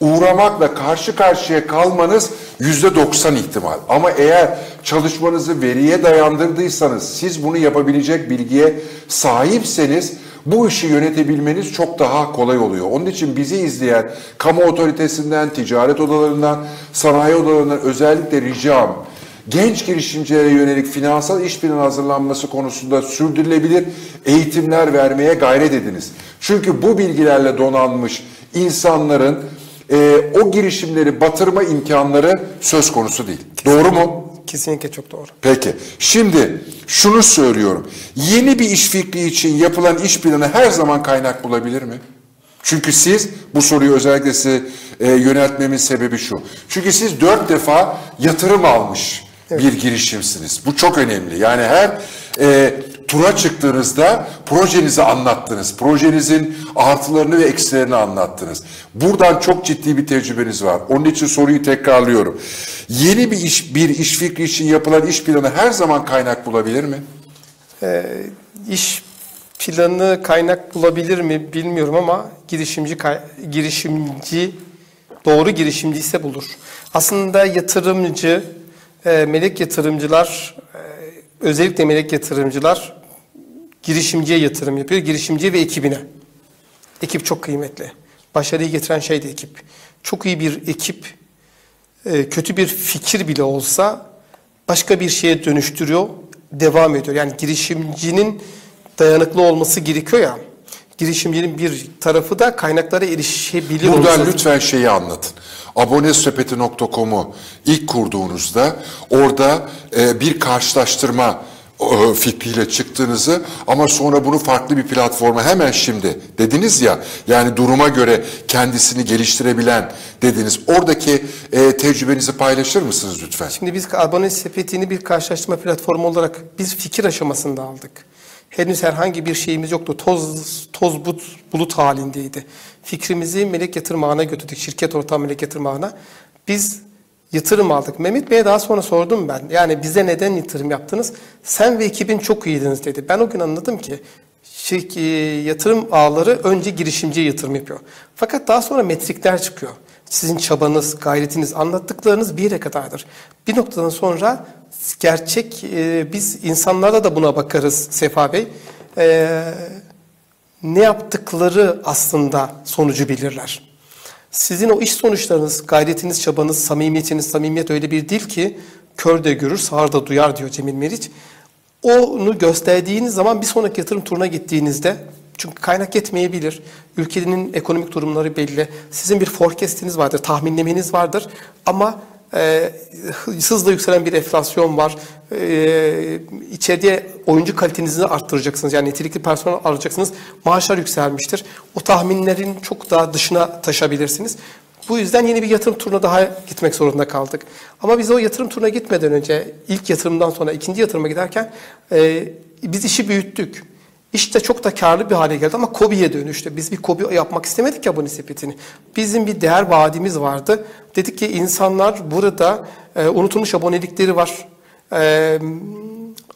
Speaker 1: uğramakla karşı karşıya kalmanız yüzde 90 ihtimal. Ama eğer çalışmanızı veriye dayandırdıysanız, siz bunu yapabilecek bilgiye sahipseniz bu işi yönetebilmeniz çok daha kolay oluyor. Onun için bizi izleyen kamu otoritesinden, ticaret odalarından, sanayi odalarından özellikle ricam genç girişimcilere yönelik finansal iş planı hazırlanması konusunda sürdürülebilir eğitimler vermeye gayret ediniz. Çünkü bu bilgilerle donanmış insanların e, o girişimleri batırma imkanları söz konusu değil. Doğru mu?
Speaker 2: Kesinlikle çok doğru.
Speaker 1: Peki. Şimdi şunu söylüyorum. Yeni bir iş fikri için yapılan iş planı her zaman kaynak bulabilir mi? Çünkü siz bu soruyu özellikle size e, yöneltmemin sebebi şu. Çünkü siz dört defa yatırım almış bir girişimsiniz. Bu çok önemli. Yani her e, tura çıktığınızda projenizi anlattınız. Projenizin artılarını ve eksilerini anlattınız. Buradan çok ciddi bir tecrübeniz var. Onun için soruyu tekrarlıyorum. Yeni bir iş bir iş fikri için yapılan iş planı her zaman kaynak bulabilir mi?
Speaker 2: İş planı kaynak bulabilir mi bilmiyorum ama girişimci girişimci doğru girişimci ise bulur. Aslında yatırımcı, e, melek yatırımcılar, e, özellikle melek yatırımcılar girişimciye yatırım yapıyor. Girişimciye ve ekibine. Ekip çok kıymetli. Başarıyı getiren şey de ekip. Çok iyi bir ekip, e, kötü bir fikir bile olsa başka bir şeye dönüştürüyor, devam ediyor. Yani girişimcinin dayanıklı olması gerekiyor ya. Girişimcinin bir tarafı da kaynaklara erişebilir
Speaker 1: Buradan
Speaker 2: olması.
Speaker 1: lütfen şeyi anlatın. Abonesepeti.com'u ilk kurduğunuzda orada e, bir karşılaştırma fikriyle çıktığınızı ama sonra bunu farklı bir platforma hemen şimdi dediniz ya yani duruma göre kendisini geliştirebilen dediniz. Oradaki e, tecrübenizi paylaşır mısınız lütfen?
Speaker 2: Şimdi biz abone sepetini bir karşılaştırma platformu olarak biz fikir aşamasında aldık. Henüz herhangi bir şeyimiz yoktu. Toz toz but, bulut halindeydi. Fikrimizi Melek Yatırım Ağı'na götürdük. Şirket ortağı Melek Yatırım Ağı'na. Biz yatırım aldık. Mehmet Bey'e daha sonra sordum ben. Yani bize neden yatırım yaptınız? Sen ve ekibin çok iyiydiniz dedi. Ben o gün anladım ki şirk, e, yatırım ağları önce girişimciye yatırım yapıyor. Fakat daha sonra metrikler çıkıyor. Sizin çabanız, gayretiniz, anlattıklarınız bir yere kadardır. Bir noktadan sonra gerçek, e, biz insanlarda da buna bakarız Sefa Bey. E, ne yaptıkları aslında sonucu belirler. Sizin o iş sonuçlarınız, gayretiniz, çabanız, samimiyetiniz, samimiyet öyle bir dil ki kör de görür, sağır da duyar diyor Cemil Meriç. Onu gösterdiğiniz zaman bir sonraki yatırım turuna gittiğinizde çünkü kaynak yetmeyebilir. Ülkenin ekonomik durumları belli. Sizin bir forecast'iniz vardır, tahminlemeniz vardır. Ama e, hızla yükselen bir enflasyon var. E, içeriye oyuncu kalitenizi arttıracaksınız. Yani nitelikli personel alacaksınız. Maaşlar yükselmiştir. O tahminlerin çok daha dışına taşabilirsiniz. Bu yüzden yeni bir yatırım turuna daha gitmek zorunda kaldık. Ama biz o yatırım turuna gitmeden önce ilk yatırımdan sonra ikinci yatırıma giderken e, biz işi büyüttük. İş de çok da karlı bir hale geldi ama KOBİ'ye dönüştü. Biz bir KOBİ yapmak istemedik ya abone sepetini. Bizim bir değer vaadimiz vardı. Dedik ki insanlar burada e, unutulmuş abonelikleri var. E,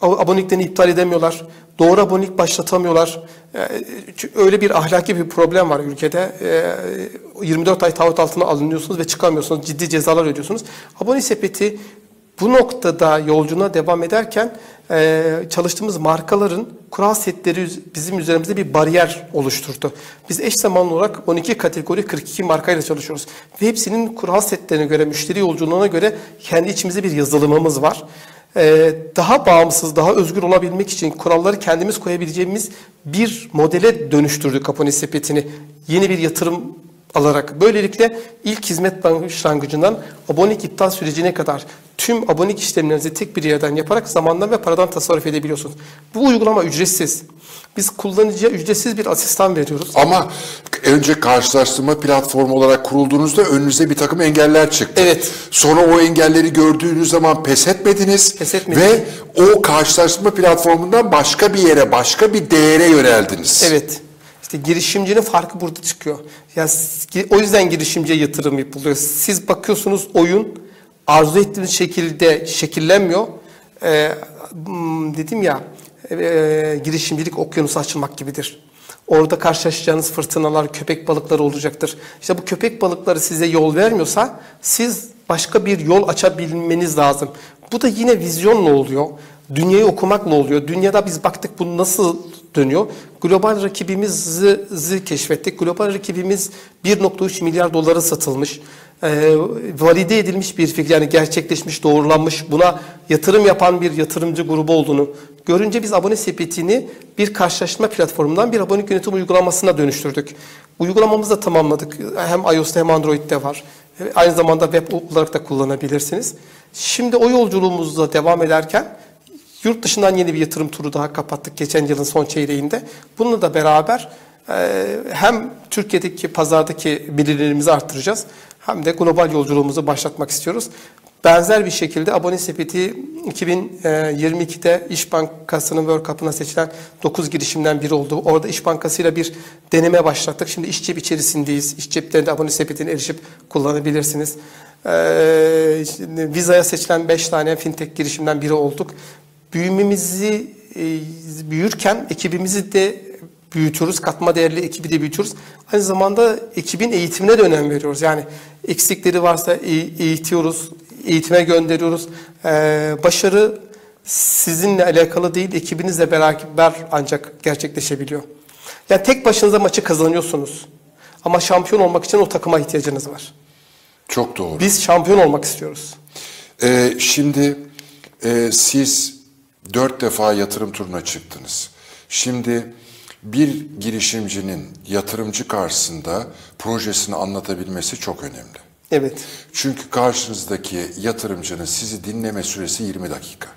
Speaker 2: aboneliklerini iptal edemiyorlar. Doğru abonelik başlatamıyorlar. E, öyle bir ahlaki bir problem var ülkede. E, 24 ay taahhüt altına alınıyorsunuz ve çıkamıyorsunuz. Ciddi cezalar ödüyorsunuz. Abone sepeti bu noktada yolculuğuna devam ederken e, çalıştığımız markaların kural setleri bizim üzerimizde bir bariyer oluşturdu. Biz eş zamanlı olarak 12 kategori 42 markayla çalışıyoruz. Ve hepsinin kural setlerine göre, müşteri yolculuğuna göre kendi içimizde bir yazılımımız var. E, daha bağımsız, daha özgür olabilmek için kuralları kendimiz koyabileceğimiz bir modele dönüştürdük Kaponi sepetini. Yeni bir yatırım alarak böylelikle ilk hizmet başlangıcından abonelik iptal sürecine kadar tüm abonelik işlemlerinizi tek bir yerden yaparak zamandan ve paradan tasarruf edebiliyorsunuz. Bu uygulama ücretsiz. Biz kullanıcıya ücretsiz bir asistan veriyoruz.
Speaker 1: Ama önce karşılaştırma platformu olarak kurulduğunuzda önünüze bir takım engeller çıktı.
Speaker 2: Evet.
Speaker 1: Sonra o engelleri gördüğünüz zaman pes etmediniz.
Speaker 2: Pes etmedik.
Speaker 1: Ve o karşılaştırma platformundan başka bir yere, başka bir değere yöneldiniz.
Speaker 2: Evet. İşte girişimcinin farkı burada çıkıyor. Yani o yüzden girişimciye yatırım yapılıyor. Siz bakıyorsunuz oyun arzu ettiğiniz şekilde şekillenmiyor. Ee, dedim ya e, girişimcilik okyanusu açılmak gibidir. Orada karşılaşacağınız fırtınalar, köpek balıkları olacaktır. İşte bu köpek balıkları size yol vermiyorsa siz başka bir yol açabilmeniz lazım. Bu da yine vizyonla oluyor. Dünyayı okumakla oluyor. Dünyada biz baktık bu nasıl dönüyor. Global rakibimizi keşfettik. Global rakibimiz 1.3 milyar dolara satılmış. Ee, valide edilmiş bir fikir yani gerçekleşmiş, doğrulanmış, buna yatırım yapan bir yatırımcı grubu olduğunu görünce biz abone sepetini bir karşılaştırma platformundan bir abonelik yönetim uygulamasına dönüştürdük. Uygulamamızı da tamamladık. Hem iOS'ta hem Android'de var. Aynı zamanda web olarak da kullanabilirsiniz. Şimdi o yolculuğumuzda devam ederken Yurt dışından yeni bir yatırım turu daha kapattık geçen yılın son çeyreğinde. Bununla da beraber e, hem Türkiye'deki pazardaki bilirlerimizi arttıracağız hem de global yolculuğumuzu başlatmak istiyoruz. Benzer bir şekilde abone sepeti 2022'de İş Bankası'nın World Cup'ına seçilen 9 girişimden biri oldu. Orada İş Bankası'yla bir deneme başlattık. Şimdi İş Cep içerisindeyiz. İş Cep'lerinde abone sepetine erişip kullanabilirsiniz. Ee, Viza'ya seçilen 5 tane fintech girişimden biri olduk büyümemizi e, büyürken ekibimizi de büyütüyoruz. Katma değerli ekibi de büyütüyoruz. Aynı zamanda ekibin eğitimine de önem veriyoruz. Yani eksikleri varsa e- eğitiyoruz, eğitime gönderiyoruz. Ee, başarı sizinle alakalı değil, ekibinizle beraber ancak gerçekleşebiliyor. Yani tek başınıza maçı kazanıyorsunuz. Ama şampiyon olmak için o takıma ihtiyacınız var.
Speaker 1: Çok doğru.
Speaker 2: Biz şampiyon olmak istiyoruz.
Speaker 1: Ee, şimdi e, siz dört defa yatırım turuna çıktınız. Şimdi bir girişimcinin yatırımcı karşısında projesini anlatabilmesi çok önemli.
Speaker 2: Evet.
Speaker 1: Çünkü karşınızdaki yatırımcının sizi dinleme süresi 20 dakika.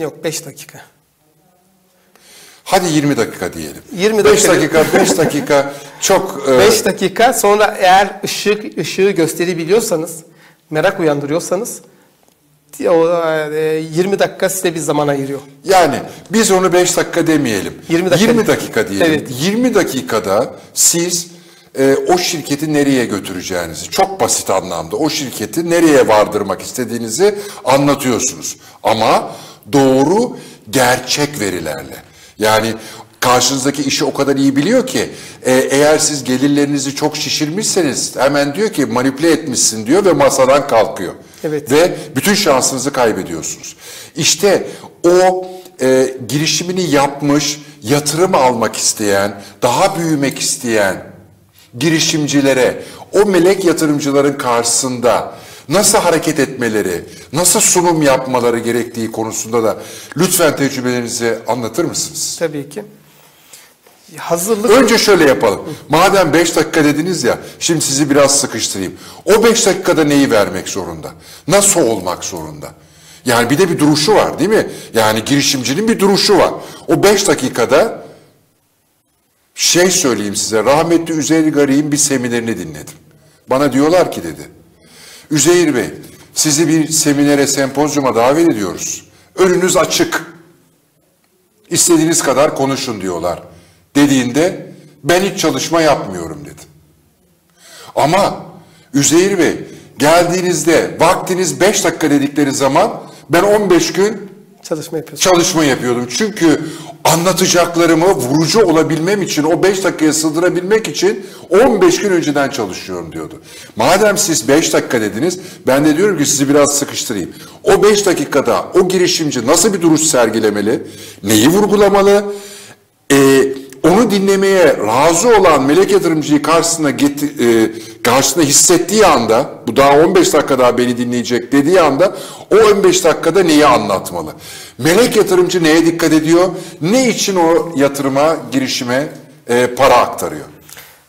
Speaker 2: Yok 5 dakika.
Speaker 1: Hadi 20 dakika diyelim.
Speaker 2: 20
Speaker 1: 5
Speaker 2: dakika.
Speaker 1: dakika, 5 dakika çok... [LAUGHS] e,
Speaker 2: 5 dakika sonra eğer ışık ışığı gösterebiliyorsanız, merak uyandırıyorsanız o e, 20 dakika size bir zaman ayırıyor.
Speaker 1: Yani biz onu 5 dakika demeyelim.
Speaker 2: 20 dakika.
Speaker 1: 20 dakika diyelim.
Speaker 2: Evet.
Speaker 1: 20 dakikada siz e, o şirketi nereye götüreceğinizi çok basit anlamda o şirketi nereye vardırmak istediğinizi anlatıyorsunuz. Ama doğru gerçek verilerle. Yani karşınızdaki işi o kadar iyi biliyor ki e, eğer siz gelirlerinizi çok şişirmişseniz hemen diyor ki manipüle etmişsin diyor ve masadan kalkıyor.
Speaker 2: Evet.
Speaker 1: Ve bütün şansınızı kaybediyorsunuz. İşte o e, girişimini yapmış, yatırım almak isteyen, daha büyümek isteyen girişimcilere, o melek yatırımcıların karşısında nasıl hareket etmeleri, nasıl sunum yapmaları gerektiği konusunda da lütfen tecrübelerinizi anlatır mısınız?
Speaker 2: Tabii ki. Hazırlık
Speaker 1: Önce şöyle yapalım. Madem 5 dakika dediniz ya, şimdi sizi biraz sıkıştırayım. O 5 dakikada neyi vermek zorunda? Nasıl olmak zorunda? Yani bir de bir duruşu var değil mi? Yani girişimcinin bir duruşu var. O 5 dakikada şey söyleyeyim size, rahmetli Üzeyir Gari'nin bir seminerini dinledim. Bana diyorlar ki dedi, Üzeyir Bey, sizi bir seminere, sempozyuma davet ediyoruz. Önünüz açık. İstediğiniz kadar konuşun diyorlar. Dediğinde ben hiç çalışma yapmıyorum dedi. Ama Üzeyir Bey geldiğinizde vaktiniz 5 dakika dedikleri zaman ben 15 gün
Speaker 2: çalışma
Speaker 1: çalışma yapıyordum. Çünkü anlatacaklarımı vurucu olabilmem için, o 5 dakikaya sığdırabilmek için 15 gün önceden çalışıyorum diyordu. Madem siz 5 dakika dediniz, ben de diyorum ki sizi biraz sıkıştırayım. O 5 dakikada o girişimci nasıl bir duruş sergilemeli, neyi vurgulamalı, Ee, onu dinlemeye razı olan melek yatırımcıyı karşısına geti- e, karşısında hissettiği anda, bu daha 15 dakika daha beni dinleyecek dediği anda o 15 dakikada neyi anlatmalı? Melek yatırımcı neye dikkat ediyor? Ne için o yatırıma, girişime e, para aktarıyor?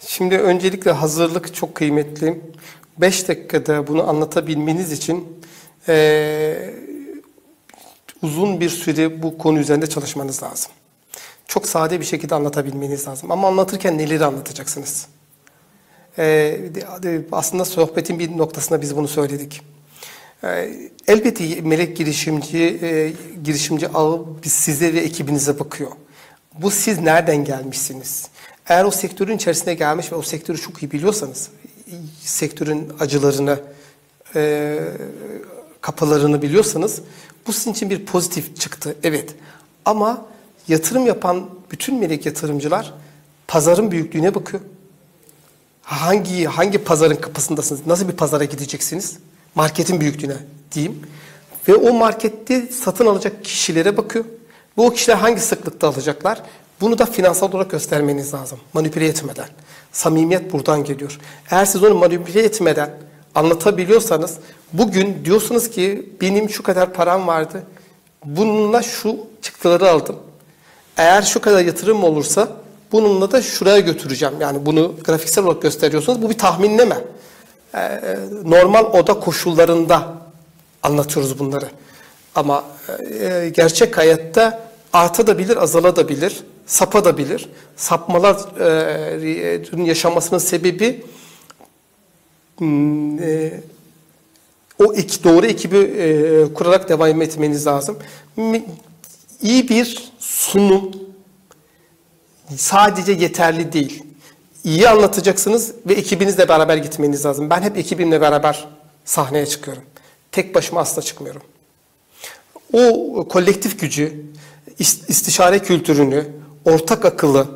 Speaker 2: Şimdi öncelikle hazırlık çok kıymetli. 5 dakikada bunu anlatabilmeniz için eee, uzun bir süre bu konu üzerinde çalışmanız lazım. Çok sade bir şekilde anlatabilmeniz lazım. Ama anlatırken neleri anlatacaksınız? De- aslında sohbetin bir noktasında biz bunu söyledik. Ee, Elbette melek girişimci e, girişimci ağı size ve ekibinize bakıyor. Bu siz nereden gelmişsiniz? Eğer o sektörün içerisine gelmiş ve o sektörü çok iyi biliyorsanız, sektörün acılarını, e, kapılarını biliyorsanız bu sizin için bir pozitif çıktı. Evet. Ama yatırım yapan bütün melek yatırımcılar pazarın büyüklüğüne bakıyor. Hangi hangi pazarın kapısındasınız? Nasıl bir pazara gideceksiniz? Marketin büyüklüğüne diyeyim. Ve o markette satın alacak kişilere bakıyor. Ve o kişiler hangi sıklıkta alacaklar? Bunu da finansal olarak göstermeniz lazım. Manipüle etmeden. Samimiyet buradan geliyor. Eğer siz onu manipüle etmeden anlatabiliyorsanız bugün diyorsunuz ki benim şu kadar param vardı. Bununla şu çıktıları aldım. Eğer şu kadar yatırım olursa bununla da şuraya götüreceğim. Yani bunu grafiksel olarak gösteriyorsunuz. Bu bir tahminleme. Ee, normal oda koşullarında anlatıyoruz bunları. Ama e, gerçek hayatta artabilir, azalabilir, sapabilir. Sapmaların yaşanmasının sebebi hmm, e, o iki, doğru ekibi e, kurarak devam etmeniz lazım. İyi bir sunum sadece yeterli değil. İyi anlatacaksınız ve ekibinizle beraber gitmeniz lazım. Ben hep ekibimle beraber sahneye çıkıyorum. Tek başıma asla çıkmıyorum. O kolektif gücü, is- istişare kültürünü, ortak akıllı,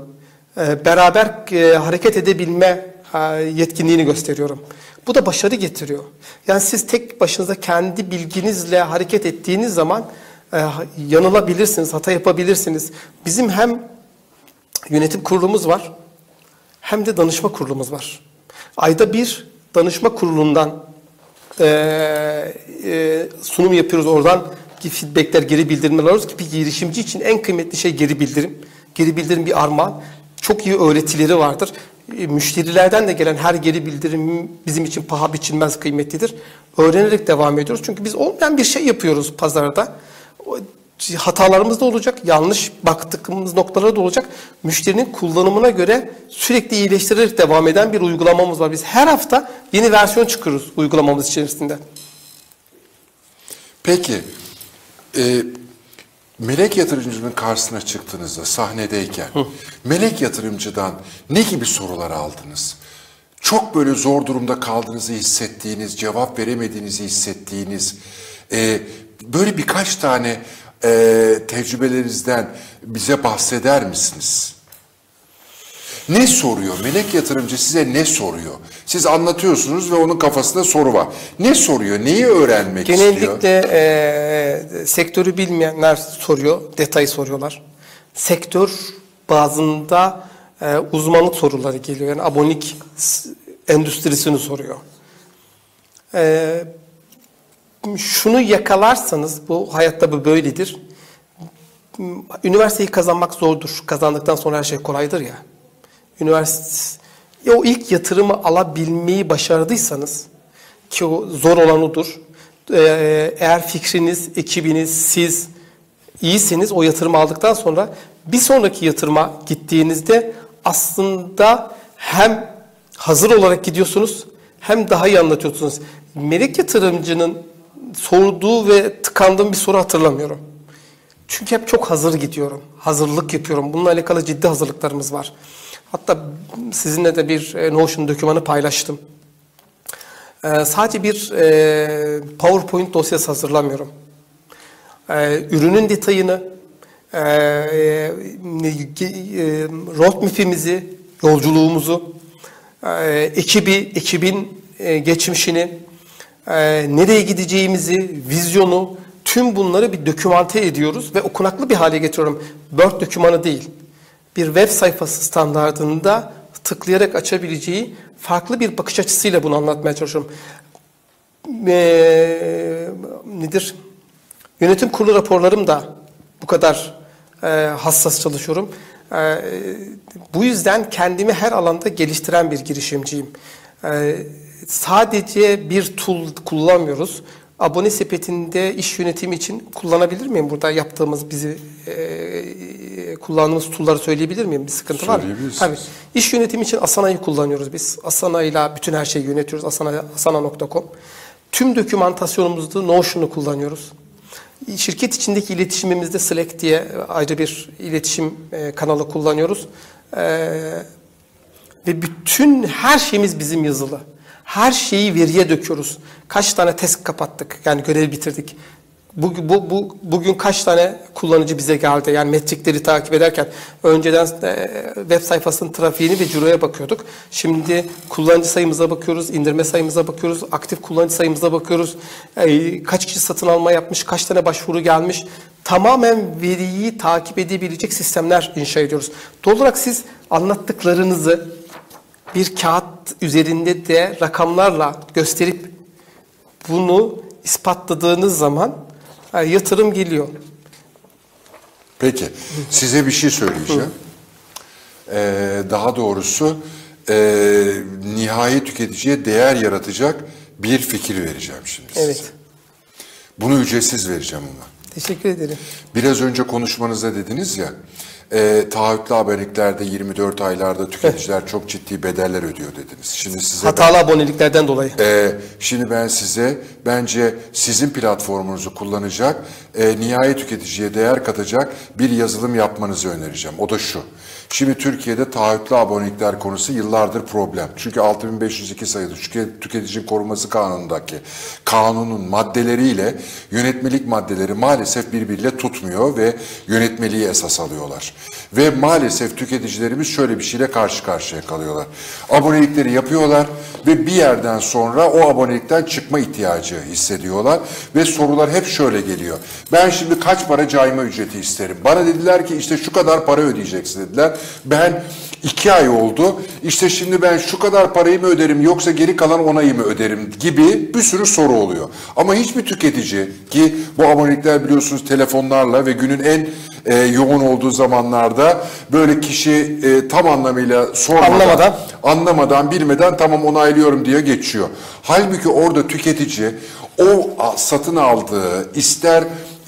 Speaker 2: e, beraber e, hareket edebilme e, yetkinliğini gösteriyorum. Bu da başarı getiriyor. Yani siz tek başınıza kendi bilginizle hareket ettiğiniz zaman e, yanılabilirsiniz, hata yapabilirsiniz. Bizim hem yönetim kurulumuz var hem de danışma kurulumuz var. Ayda bir danışma kurulundan e, e, sunum yapıyoruz. Oradan ki feedbackler, geri bildirimler alıyoruz ki bir girişimci için en kıymetli şey geri bildirim. Geri bildirim bir armağan. Çok iyi öğretileri vardır. E, müşterilerden de gelen her geri bildirim bizim için paha biçilmez kıymetlidir. Öğrenerek devam ediyoruz. Çünkü biz olmayan bir şey yapıyoruz pazarda. Hatalarımız da olacak, yanlış baktığımız noktalar da olacak. Müşterinin kullanımına göre sürekli iyileştirerek devam eden bir uygulamamız var. Biz her hafta yeni versiyon çıkıyoruz uygulamamız içerisinde.
Speaker 1: Peki, e, melek yatırımcının karşısına çıktığınızda sahnedeyken melek yatırımcıdan ne gibi sorular aldınız? Çok böyle zor durumda kaldığınızı hissettiğiniz, cevap veremediğinizi hissettiğiniz, e, böyle birkaç tane e, tecrübelerinizden bize bahseder misiniz? Ne soruyor? Melek yatırımcı size ne soruyor? Siz anlatıyorsunuz ve onun kafasında soru var. Ne soruyor? Neyi öğrenmek istiyor?
Speaker 2: Genellikle e, sektörü bilmeyenler soruyor, detayı soruyorlar. Sektör bazında e, uzmanlık soruları geliyor. Yani abonik endüstrisini soruyor. E, şunu yakalarsanız, bu hayatta bu böyledir. Üniversiteyi kazanmak zordur. Kazandıktan sonra her şey kolaydır ya. Üniversite, o ilk yatırımı alabilmeyi başardıysanız, ki o zor olan odur. Ee, eğer fikriniz, ekibiniz, siz iyisiniz o yatırımı aldıktan sonra bir sonraki yatırıma gittiğinizde aslında hem hazır olarak gidiyorsunuz hem daha iyi anlatıyorsunuz. Melek yatırımcının sorduğu ve tıkandığım bir soru hatırlamıyorum. Çünkü hep çok hazır gidiyorum. Hazırlık yapıyorum. Bununla alakalı ciddi hazırlıklarımız var. Hatta sizinle de bir e, Notion dokümanı paylaştım. Ee, sadece bir e, PowerPoint dosyası hazırlamıyorum. Ee, ürünün detayını, e, e, e, roadmap'imizi, yolculuğumuzu, e, ekibi, ekibin e, geçmişini, e, nereye gideceğimizi, vizyonu, tüm bunları bir dokümante ediyoruz ve okunaklı bir hale getiriyorum. Word dokümanı değil. Bir web sayfası standartında tıklayarak açabileceği farklı bir bakış açısıyla bunu anlatmaya çalışıyorum. Ee, nedir? Yönetim kurulu raporlarım da bu kadar e, hassas çalışıyorum. Ee, bu yüzden kendimi her alanda geliştiren bir girişimciyim. Ee, sadece bir tool kullanmıyoruz. Abone sepetinde iş yönetimi için kullanabilir miyim? Burada yaptığımız bizi e, kullandığımız tool'ları söyleyebilir miyim? Bir sıkıntı var mı? Tabii. İş yönetimi için Asana'yı kullanıyoruz biz. Asana ile bütün her şeyi yönetiyoruz. Asana, asana.com. Tüm dokümantasyonumuzda Notion'u kullanıyoruz. Şirket içindeki iletişimimizde Slack diye ayrı bir iletişim e, kanalı kullanıyoruz. E, ve bütün her şeyimiz bizim yazılı. Her şeyi veriye döküyoruz. Kaç tane test kapattık, yani görev bitirdik. Bu, bu, bu, bugün kaç tane kullanıcı bize geldi? Yani metrikleri takip ederken önceden e, web sayfasının trafiğini ve ciroya bakıyorduk. Şimdi kullanıcı sayımıza bakıyoruz, indirme sayımıza bakıyoruz, aktif kullanıcı sayımıza bakıyoruz. E, kaç kişi satın alma yapmış, kaç tane başvuru gelmiş. Tamamen veriyi takip edebilecek sistemler inşa ediyoruz. Doğal olarak siz anlattıklarınızı bir kağıt üzerinde de rakamlarla gösterip bunu ispatladığınız zaman yatırım geliyor.
Speaker 1: Peki, size bir şey söyleyeceğim. Ee, daha doğrusu e, nihai tüketiciye değer yaratacak bir fikir vereceğim şimdi size.
Speaker 2: Evet.
Speaker 1: Bunu ücretsiz vereceğim ama.
Speaker 2: Teşekkür ederim.
Speaker 1: Biraz önce konuşmanızda dediniz ya, e, taahhütlü aboneliklerde 24 aylarda tüketiciler çok ciddi bedeller ödüyor dediniz. Şimdi size ben-
Speaker 2: Hatalı aboneliklerden dolayı.
Speaker 1: Ee, şimdi ben size bence sizin platformunuzu kullanacak, e, nihai tüketiciye değer katacak bir yazılım yapmanızı önereceğim. O da şu. Şimdi Türkiye'de taahhütlü abonelikler konusu yıllardır problem. Çünkü 6502 sayılı Tüke- Tüketici Koruması Kanunu'ndaki kanunun maddeleriyle yönetmelik maddeleri maalesef birbiriyle tutmuyor ve yönetmeliği esas alıyorlar. Ve maalesef tüketicilerimiz şöyle bir şeyle karşı karşıya kalıyorlar. Abonelikleri yapıyorlar ve bir yerden sonra o abonelikten çıkma ihtiyacı hissediyorlar ve sorular hep şöyle geliyor. Ben şimdi kaç para cayma ücreti isterim? Bana dediler ki işte şu kadar para ödeyeceksin dediler. Ben iki ay oldu. İşte şimdi ben şu kadar parayı mı öderim yoksa geri kalan onayı mı öderim gibi bir sürü soru oluyor. Ama hiçbir tüketici ki bu abonelikler biliyorsunuz telefonlarla ve günün en e, yoğun olduğu zamanlarda böyle kişi e, tam anlamıyla sormadan,
Speaker 2: Anlamadan.
Speaker 1: anlamadan, bilmeden tamam onaylıyorum diye geçiyor. Halbuki orada tüketici o satın aldığı ister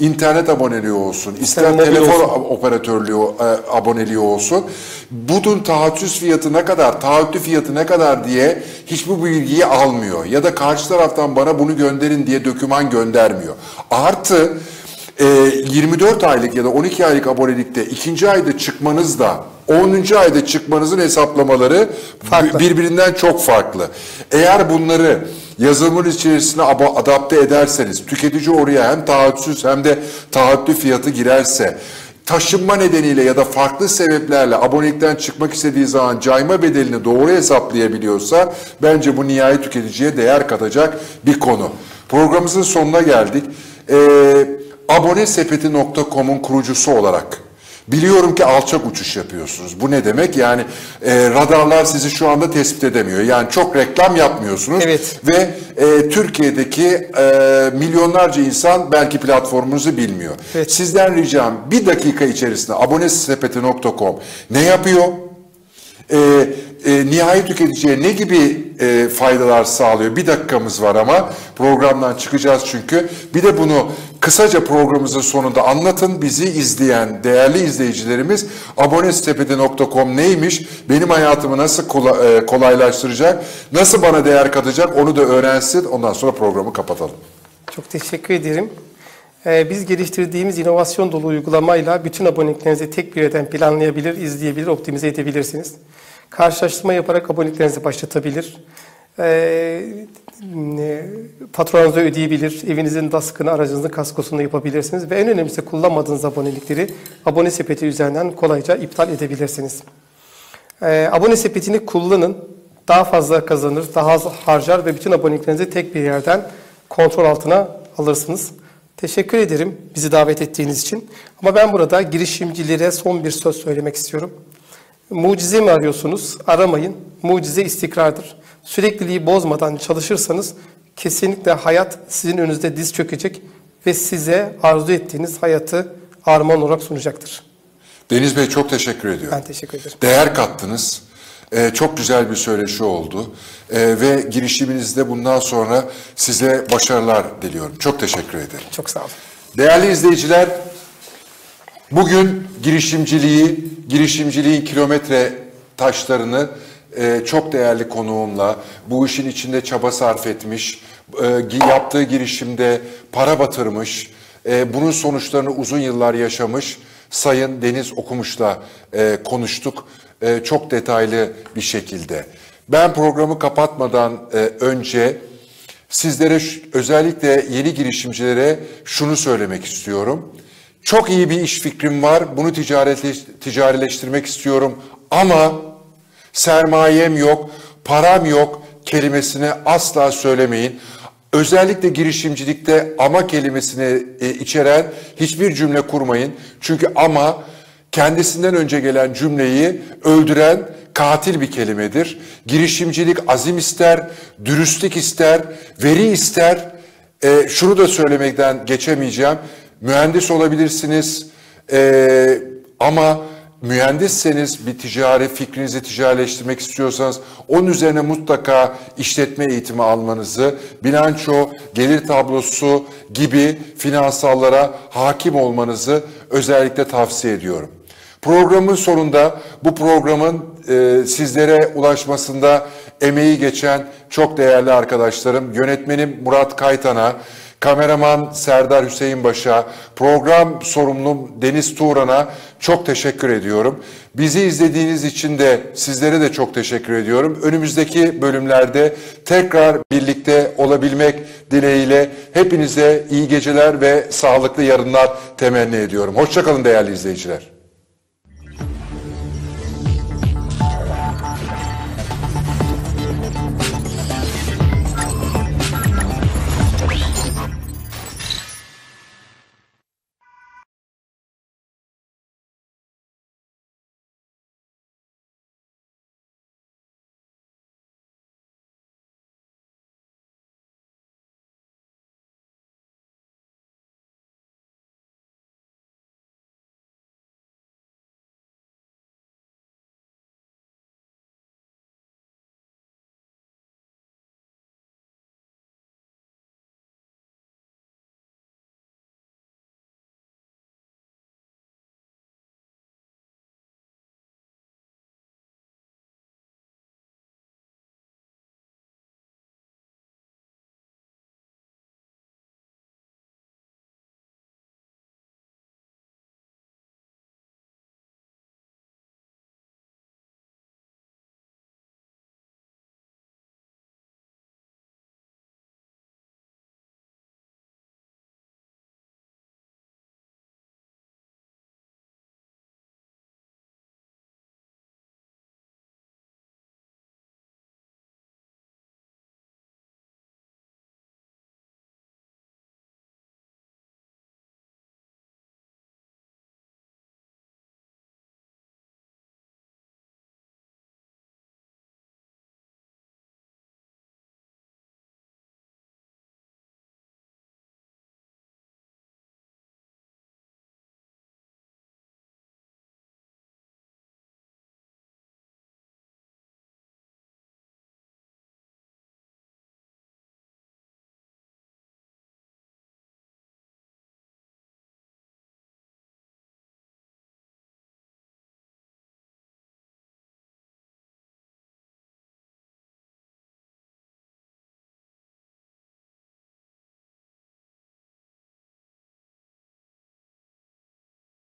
Speaker 1: internet aboneliği olsun, ister
Speaker 2: mobil
Speaker 1: telefon
Speaker 2: olsun.
Speaker 1: operatörlüğü, e, aboneliği olsun. Bunun taahhütsüz fiyatı ne kadar, taahhütlü fiyatı ne kadar diye hiçbir bilgiyi almıyor. Ya da karşı taraftan bana bunu gönderin diye döküman göndermiyor. Artı e, 24 aylık ya da 12 aylık abonelikte ikinci ayda çıkmanızla 10. ayda çıkmanızın hesaplamaları
Speaker 2: Farklı.
Speaker 1: bi- birbirinden çok farklı. Eğer bunları yazılımın içerisine adapte ederseniz, tüketici oraya hem taahhütsüz hem de taahhütlü fiyatı girerse, taşınma nedeniyle ya da farklı sebeplerle abonelikten çıkmak istediği zaman cayma bedelini doğru hesaplayabiliyorsa bence bu nihai tüketiciye değer katacak bir konu. Programımızın sonuna geldik. Ee, abonesepeti.com'un kurucusu olarak Biliyorum ki alçak uçuş yapıyorsunuz. Bu ne demek? Yani e, radarlar sizi şu anda tespit edemiyor. Yani çok reklam yapmıyorsunuz.
Speaker 2: Evet.
Speaker 1: Ve e, Türkiye'deki e, milyonlarca insan belki platformunuzu bilmiyor.
Speaker 2: Evet.
Speaker 1: Sizden ricam bir dakika içerisinde abonesepeti.com ne yapıyor? E, e, nihai tüketiciye ne gibi e, faydalar sağlıyor? Bir dakikamız var ama programdan çıkacağız çünkü. Bir de bunu kısaca programımızın sonunda anlatın. Bizi izleyen değerli izleyicilerimiz abonesepeti.com neymiş? Benim hayatımı nasıl e, kolaylaştıracak? Nasıl bana değer katacak? Onu da öğrensin. Ondan sonra programı kapatalım.
Speaker 2: Çok teşekkür ederim. Ee, biz geliştirdiğimiz inovasyon dolu uygulamayla bütün aboneliklerinizi tek bir yerden planlayabilir, izleyebilir, optimize edebilirsiniz. Karşılaştırma yaparak aboneliklerinizi başlatabilir. Ee, ne- faturanızı ödeyebilir, evinizin DASK'ını, aracınızın kaskosunu yapabilirsiniz ve en önemlisi kullanmadığınız abonelikleri abone sepeti üzerinden kolayca iptal edebilirsiniz. Ee, abone sepetini kullanın. Daha fazla kazanır, daha az harcar ve bütün aboneliklerinizi tek bir yerden kontrol altına alırsınız. Teşekkür ederim bizi davet ettiğiniz için. Ama ben burada girişimcilere son bir söz söylemek istiyorum. Mucize mi arıyorsunuz? Aramayın. Mucize istikrardır. Sürekliliği bozmadan çalışırsanız kesinlikle hayat sizin önünüzde diz çökecek ve size arzu ettiğiniz hayatı armağan olarak sunacaktır.
Speaker 1: Deniz Bey çok teşekkür ediyorum.
Speaker 2: Ben teşekkür ederim.
Speaker 1: Değer kattınız. Ee, çok güzel bir söyleşi oldu. Ee, ve girişiminizde bundan sonra size başarılar diliyorum. Çok teşekkür ederim.
Speaker 2: Çok sağ olun.
Speaker 1: Değerli izleyiciler, bugün girişimciliği, girişimciliğin kilometre taşlarını e, çok değerli konuğumla, bu işin içinde çaba sarf etmiş, e, yaptığı girişimde para batırmış, e, bunun sonuçlarını uzun yıllar yaşamış Sayın Deniz Okumuş'la e, konuştuk. E, çok detaylı bir şekilde. Ben programı kapatmadan e, önce Sizlere özellikle yeni girişimcilere şunu söylemek istiyorum. Çok iyi bir iş fikrim var. Bunu ticaretleş- ticarileştirmek istiyorum ama sermayem yok, param yok kelimesini asla söylemeyin. Özellikle girişimcilikte ama kelimesini e, içeren hiçbir cümle kurmayın. Çünkü ama kendisinden önce gelen cümleyi öldüren katil bir kelimedir. Girişimcilik azim ister, dürüstlük ister, veri ister. E, şunu da söylemekten geçemeyeceğim. Mühendis olabilirsiniz e, ama mühendisseniz bir ticari fikrinizi ticarileştirmek istiyorsanız onun üzerine mutlaka işletme eğitimi almanızı, bilanço, gelir tablosu gibi finansallara hakim olmanızı özellikle tavsiye ediyorum. Programın sonunda bu programın e, sizlere ulaşmasında emeği geçen çok değerli arkadaşlarım, yönetmenim Murat Kaytan'a, kameraman Serdar Hüseyin Baş'a, program sorumlum Deniz Turan'a çok teşekkür ediyorum. Bizi izlediğiniz için de sizlere de çok teşekkür ediyorum. Önümüzdeki bölümlerde tekrar birlikte olabilmek dileğiyle hepinize iyi geceler ve sağlıklı yarınlar temenni ediyorum. Hoşçakalın değerli izleyiciler.